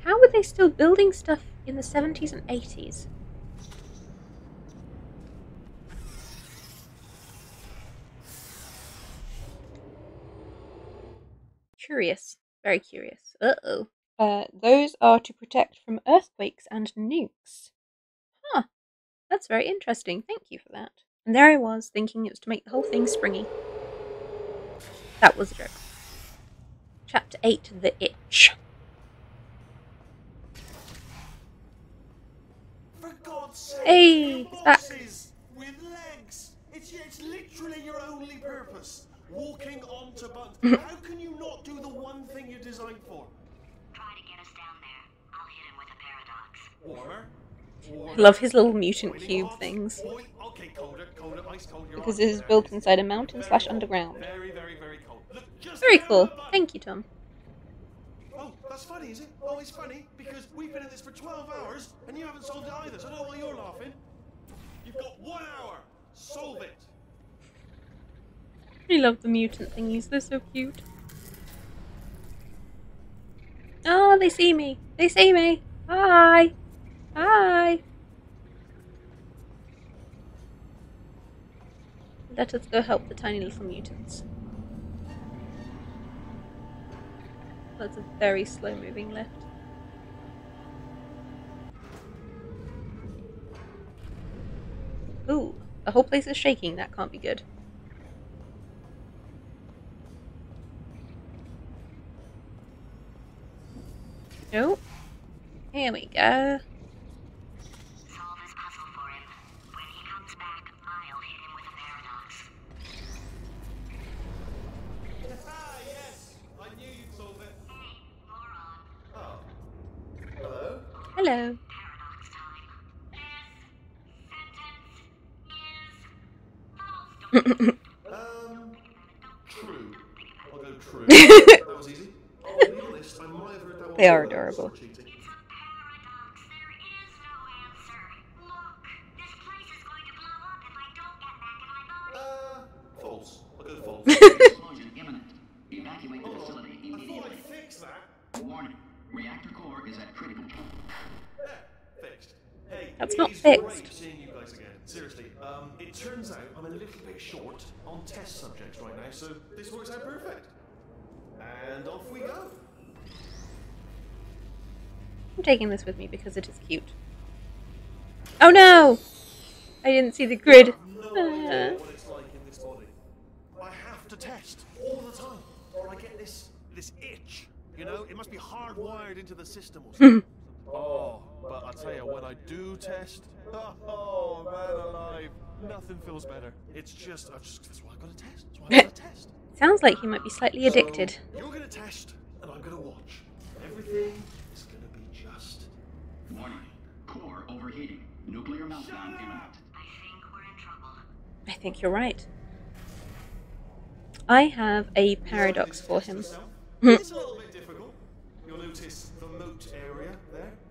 how were they still building stuff in the 70s and 80s? Curious, very curious. Uh oh. Uh, those are to protect from earthquakes and nukes. Huh. That's very interesting. Thank you for that. And there I was, thinking it was to make the whole thing springy. That was a joke. Chapter 8 The Itch. For sake, Hey, they're it's back. boxes with legs. It's, it's literally your only purpose. Walking onto buttons. How can you not do the one thing you're designed for? Try to get us down there. I'll hit him with a paradox. Warmer. I love his little mutant cube hot, things. boil- okay, colder, colder, ice cold. You're Because on. it is Very built inside a mountain Very slash underground. Very, very, very cold. Look, just Very cool. Thank you, Tom. Oh, that's funny, is it? Oh, it's funny because we've been at this for 12 hours and you haven't solved it either. So I don't know why you're laughing. You've got one hour Solve it. I love the mutant thingies, they're so cute. Oh, they see me! They see me! Hi! Hi! Let us go help the tiny little mutants. That's a very slow moving lift. Ooh, the whole place is shaking. That can't be good. Nope. Here we go. Solve his puzzle for him. When he comes back, I'll hit him with a paradox. Ah, yes. I knew you'd solve it. Hey, moron. Oh. Hello? Hello. Paradox time. This sentence is false. Don't Um, true. I'll go true. that was easy. I'll be honest, I might have heard that one They are adorable. That's not fixed. great seeing you guys again. Seriously, um, it turns out I'm a little bit short on test subjects right now, so this works out perfect. And off we go. I'm taking this with me because it is cute. Oh no! I didn't see the grid. No idea what it's like in this body. I have to test all the time, or I get this this itch. You know, it must be hardwired into the system or something. oh, but I tell you, when I do test, oh man alive, nothing feels better. It's just, I just that's why I gotta test. That's why I gotta test. Sounds like he might be slightly addicted. So, you're gonna test, and I'm gonna watch. Everything is gonna be just. Warning. Core overheating. Nuclear meltdown imminent. I think we're in trouble. I think you're right. I have a paradox for him. It's a little bit difficult. You'll notice the moat area there, very deadly,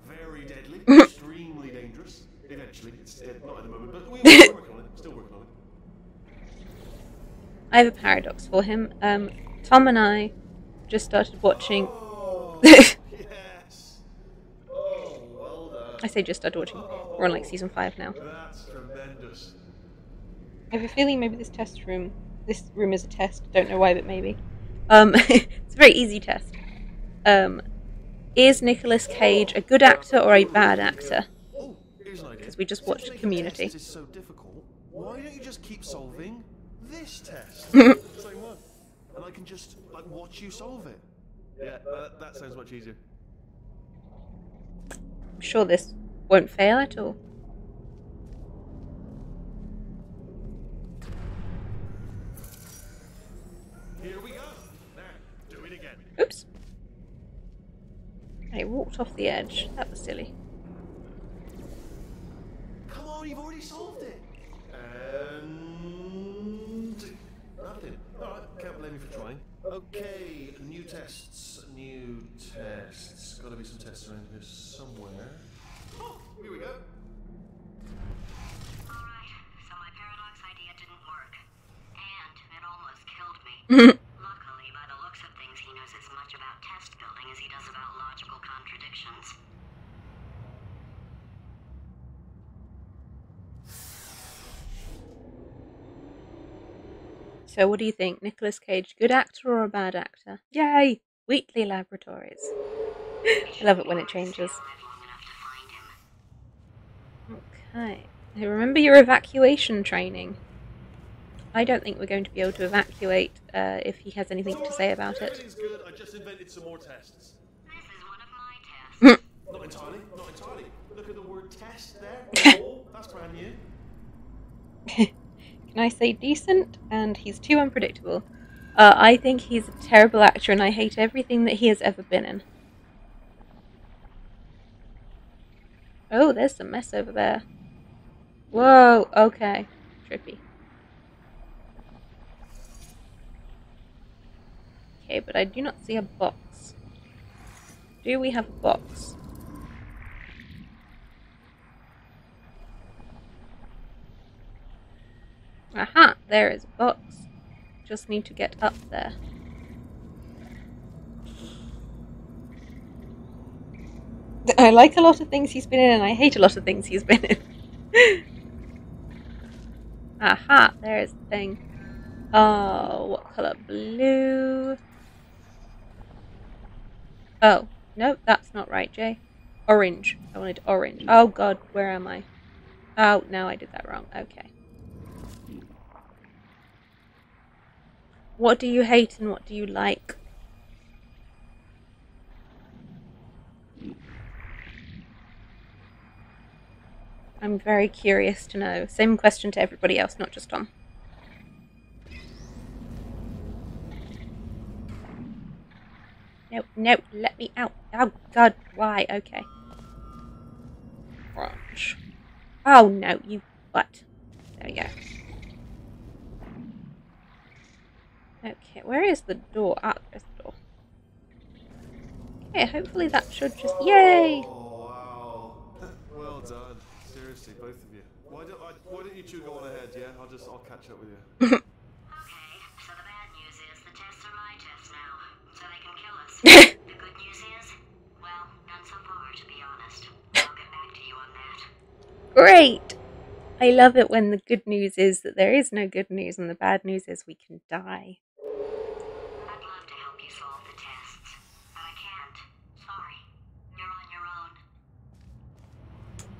extremely dangerous. Eventually, it's uh, not at the moment, but we- we're working on it. Still working on it. I have a paradox for him. Um, Tom and I just started watching. Oh, yes. Oh, well. I say just started watching. We're on like season five now. That's tremendous. I have a feeling maybe this test room, this room is a test. Don't know why, but maybe. Um, it's a very easy test. Um, is Nicolas Cage a good actor or a bad actor? Oh, here's an idea. Because we just watched Community. is so difficult. Why don't you just keep solving this test? Same one, and I can just like watch you solve it. Yeah, that, that sounds much easier. I'm sure this won't fail at all. Here we go. Now, do it again. Oops. I walked off the edge. That was silly. Come on, you've already solved it. And nothing. All right, can't blame you for trying. Okay, new tests. New tests. Got to be some tests around here somewhere. Oh, here we go. Alright, so my paradox idea didn't work. And it almost killed me. Luckily, by the looks of things, he knows as much about test building as he does about logical contradictions. So, what do you think? Nicolas Cage, good actor or a bad actor? Yay! Wheatley Laboratories. I love it when it changes. Live long enough to find him. Okay. Now remember your evacuation training. I don't think we're going to be able to evacuate uh, if he has anything to say about it. Everything's good. I just invented some more tests. This is one of my tests. Not entirely. Not entirely. Look at the word test there. Oh, that's brand new. Can I say decent? And he's too unpredictable. Uh, I think he's a terrible actor and I hate everything that he has ever been in. Oh, there's some mess over there. Whoa, okay. Trippy. Okay, but I do not see a box. Do we have a box? Aha, there is a box. Just need to get up there. I like a lot of things he's been in, and I hate a lot of things he's been in. Aha, there's the thing. Oh, what colour? Blue. Oh, no, that's not right, Jay. Orange. I wanted orange. Oh god, where am I? Oh, no, I did that wrong. Okay. What do you hate and what do you like? I'm very curious to know. Same question to everybody else, not just Tom. No, no, let me out. Oh, God, why? Okay. Orange. Oh, no, you what? There we go. Okay, where is the door? Ah, there's the door. Okay, hopefully that should just... Yay! Oh, wow. well done. Seriously, both of you. Why don't, I, why don't you two go on ahead, yeah? I'll just, I'll catch up with you. Okay, so the bad news is the tests are my tests now, so they can kill us. the good news is, well, none so far, to be honest. I'll get back to you on that. Great! I love it when the good news is that there is no good news and the bad news is we can die. I'd love to help you solve the tests, but I can't. Sorry. You're on your own.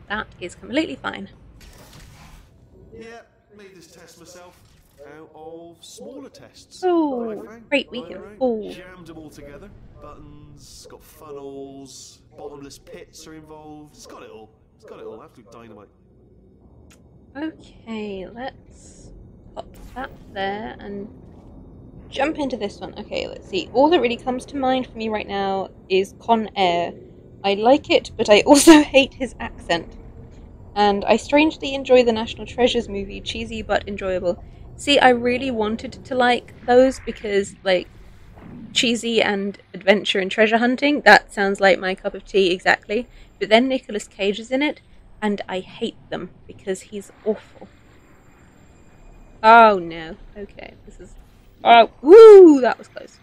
That is completely fine. Yeah, made this test myself. Out of smaller tests. Oh, that I found great, we can. Jammed them all together. Buttons, got funnels, bottomless pits are involved. It's got it all. It's got it all. Absolute dynamite. Okay, let's pop that there and jump into this one. Okay, let's see. All that really comes to mind for me right now is Con Air. I like it, but I also hate his accent. And I strangely enjoy the National Treasures movie, cheesy but enjoyable. See, I really wanted to like those because, like, cheesy and adventure and treasure hunting, that sounds like my cup of tea exactly. But then Nicolas Cage is in it, and I hate them because he's awful. Oh no. Okay, this is. Oh, woo! That was close.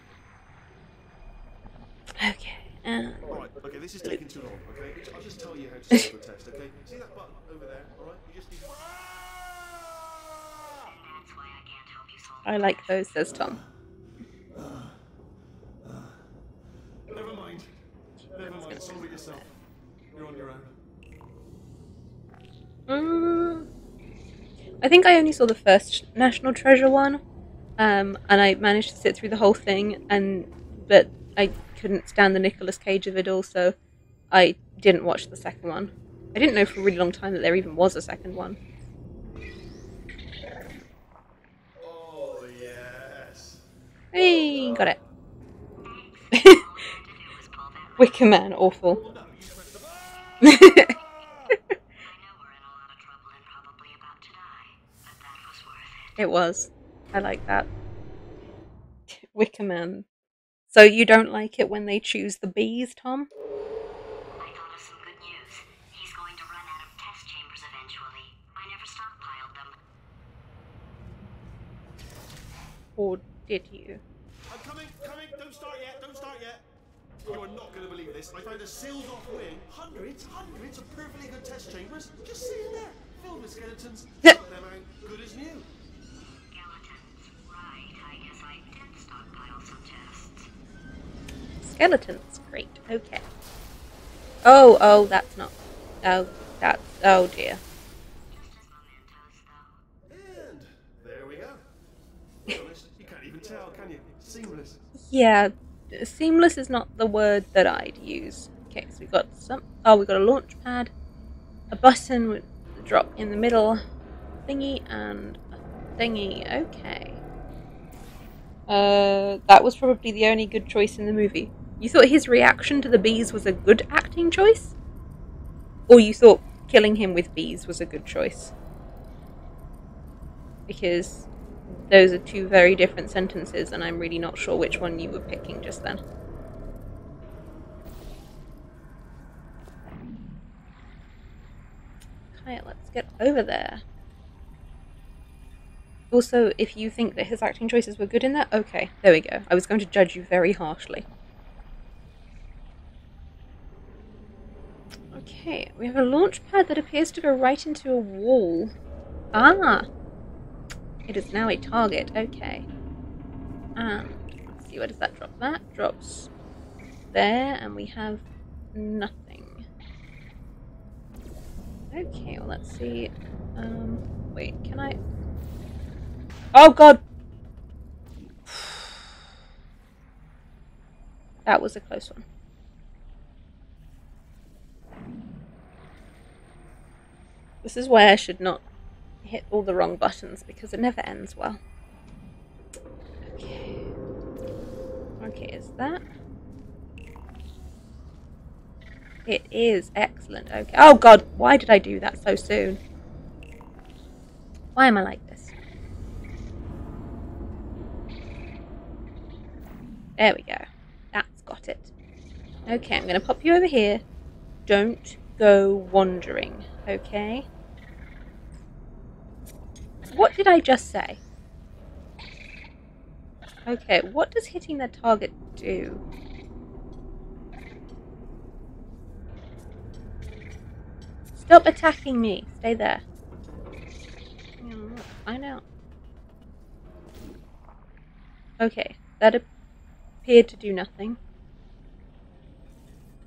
Okay, Alright, okay, this is taking too long, okay? I'll just tell you how to solve the test, okay? See that button over there, alright? You just need to. I can't help you solve I like those, says Tom. Never mind. Never mind, solve it yourself. You're on your own. Mm, I think I only saw the first National Treasure one, um, and I managed to sit through the whole thing, and but I couldn't stand the Nicolas Cage of it all, so I didn't watch the second one. I didn't know for a really long time that there even was a second one. Oh, yes. Hey, got it. All you had to do was pull that Wicker Man, awful. Well, no, you press the button. I know we're in a lot of trouble and probably about to die, but that was worth it. It was. I like that. Wicker Man. So you don't like it when they choose the bees, Tom? I thought of some good news. He's going to run out of test chambers eventually. I never stockpiled them. Or did you? I'm coming, coming. Don't start yet. Don't start yet. You are not going to believe this. I found a sealed off wing. Hundreds, hundreds of perfectly good test chambers just sitting there, filled with skeletons. Yeah. Got them out, good as new. Skeletons. Great. Okay. Oh, oh, that's not. Oh, that's. Oh dear. Just as mementos, though. And there we go. Honest, you can't even tell, can you? Seamless. Yeah, seamless is not the word that I'd use. Okay, so we got some. Oh, we got a launch pad, a button with the drop in the middle thingy, and a thingy. Okay. Uh, that was probably the only good choice in the movie. You thought his reaction to the bees was a good acting choice? Or you thought killing him with bees was a good choice? Because those are two very different sentences, and I'm really not sure which one you were picking just then. Okay, let's get over there. Also, if you think that his acting choices were good in that, okay, there we go. I was going to judge you very harshly. Okay, we have a launch pad that appears to go right into a wall. Ah! It is now a target, okay. And, let's see, where does that drop? That drops there, and we have nothing. Okay, well, let's see. Um, wait, can I... Oh, God! That was a close one. This is why I should not hit all the wrong buttons because it never ends well. Okay. Okay, is that? It is excellent. Okay. Oh god, why did I do that so soon? Why am I like this? There we go. That's got it. Okay, I'm going to pop you over here. Don't go wandering, okay? What did I just say? Okay, what does hitting the target do? Stop attacking me. Stay there. Find out. Okay, that appeared to do nothing.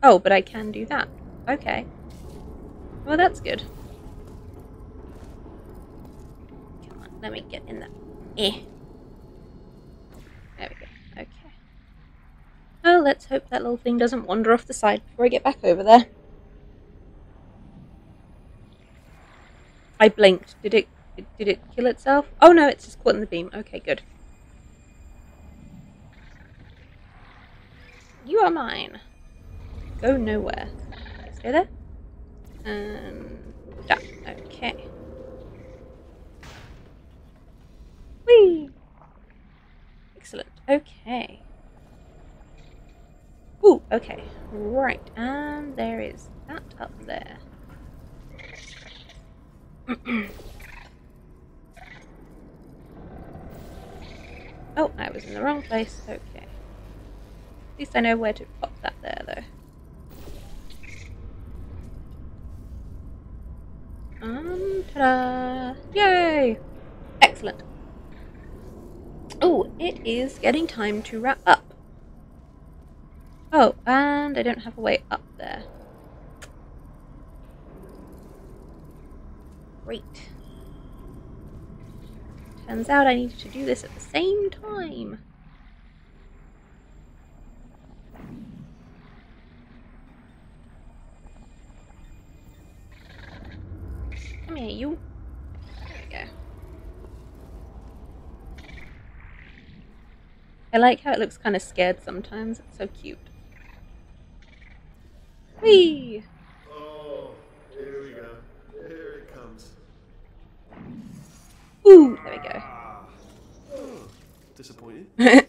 Oh, but I can do that. Okay. Well, that's good. Come on, let me get in there. Eh. There we go. Okay. Oh, let's hope that little thing doesn't wander off the side before I get back over there. I blinked. Did it did it kill itself? Oh no, it's just caught in the beam. Okay, good. You are mine. Go nowhere. Stay there. And that. Okay. Whee! Excellent. Okay. Ooh, okay. Right, and there is that up there. oh, I was in the wrong place. Okay. At least I know where to pop that there, though. Um, ta-da! Yay! Excellent. Oh, it is getting time to wrap up. Oh, and I don't have a way up there. Great. Turns out I needed to do this at the same time. Come here, you. There we go. I like how it looks kind of scared sometimes. It's so cute. Whee! Oh, here we go. Here it comes. Ooh, there we go. Oh, disappointed.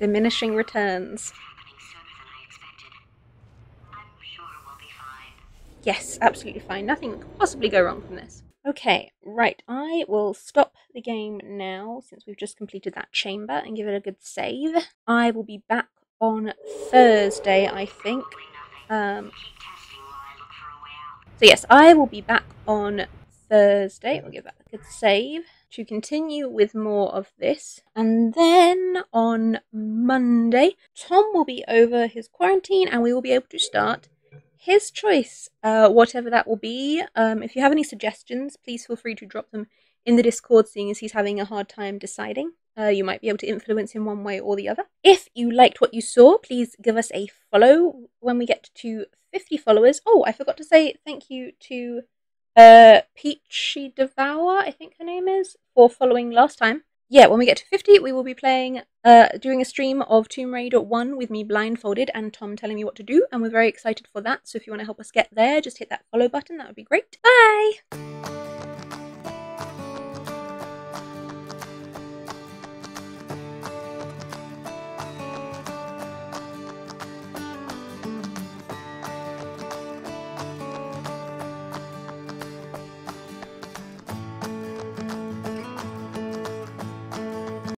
Diminishing returns. happening sooner than I expected. I'm sure we'll. Yes, absolutely fine. Nothing could possibly go wrong from this. Okay, right. I will stop the game now since we've just completed that chamber and give it a good save. I will be back on Thursday, I think. Um, so yes, I will be back on Thursday. We'll give that a good save to continue with more of this. And then on Monday, Tom will be over his quarantine and we will be able to start his choice, uh, whatever that will be. Um, if you have any suggestions, please feel free to drop them in the Discord, seeing as he's having a hard time deciding. Uh, you might be able to influence him one way or the other. If you liked what you saw, please give us a follow when we get to 50 followers. Oh, I forgot to say thank you to uh, Peachy Devour, I think her name is, for following last time. Yeah, when we get to 50, we will be playing, uh, doing a stream of Tomb Raider 1 with me blindfolded and Tom telling me what to do, and we're very excited for that. So if you want to help us get there, just hit that follow button, that would be great. Bye!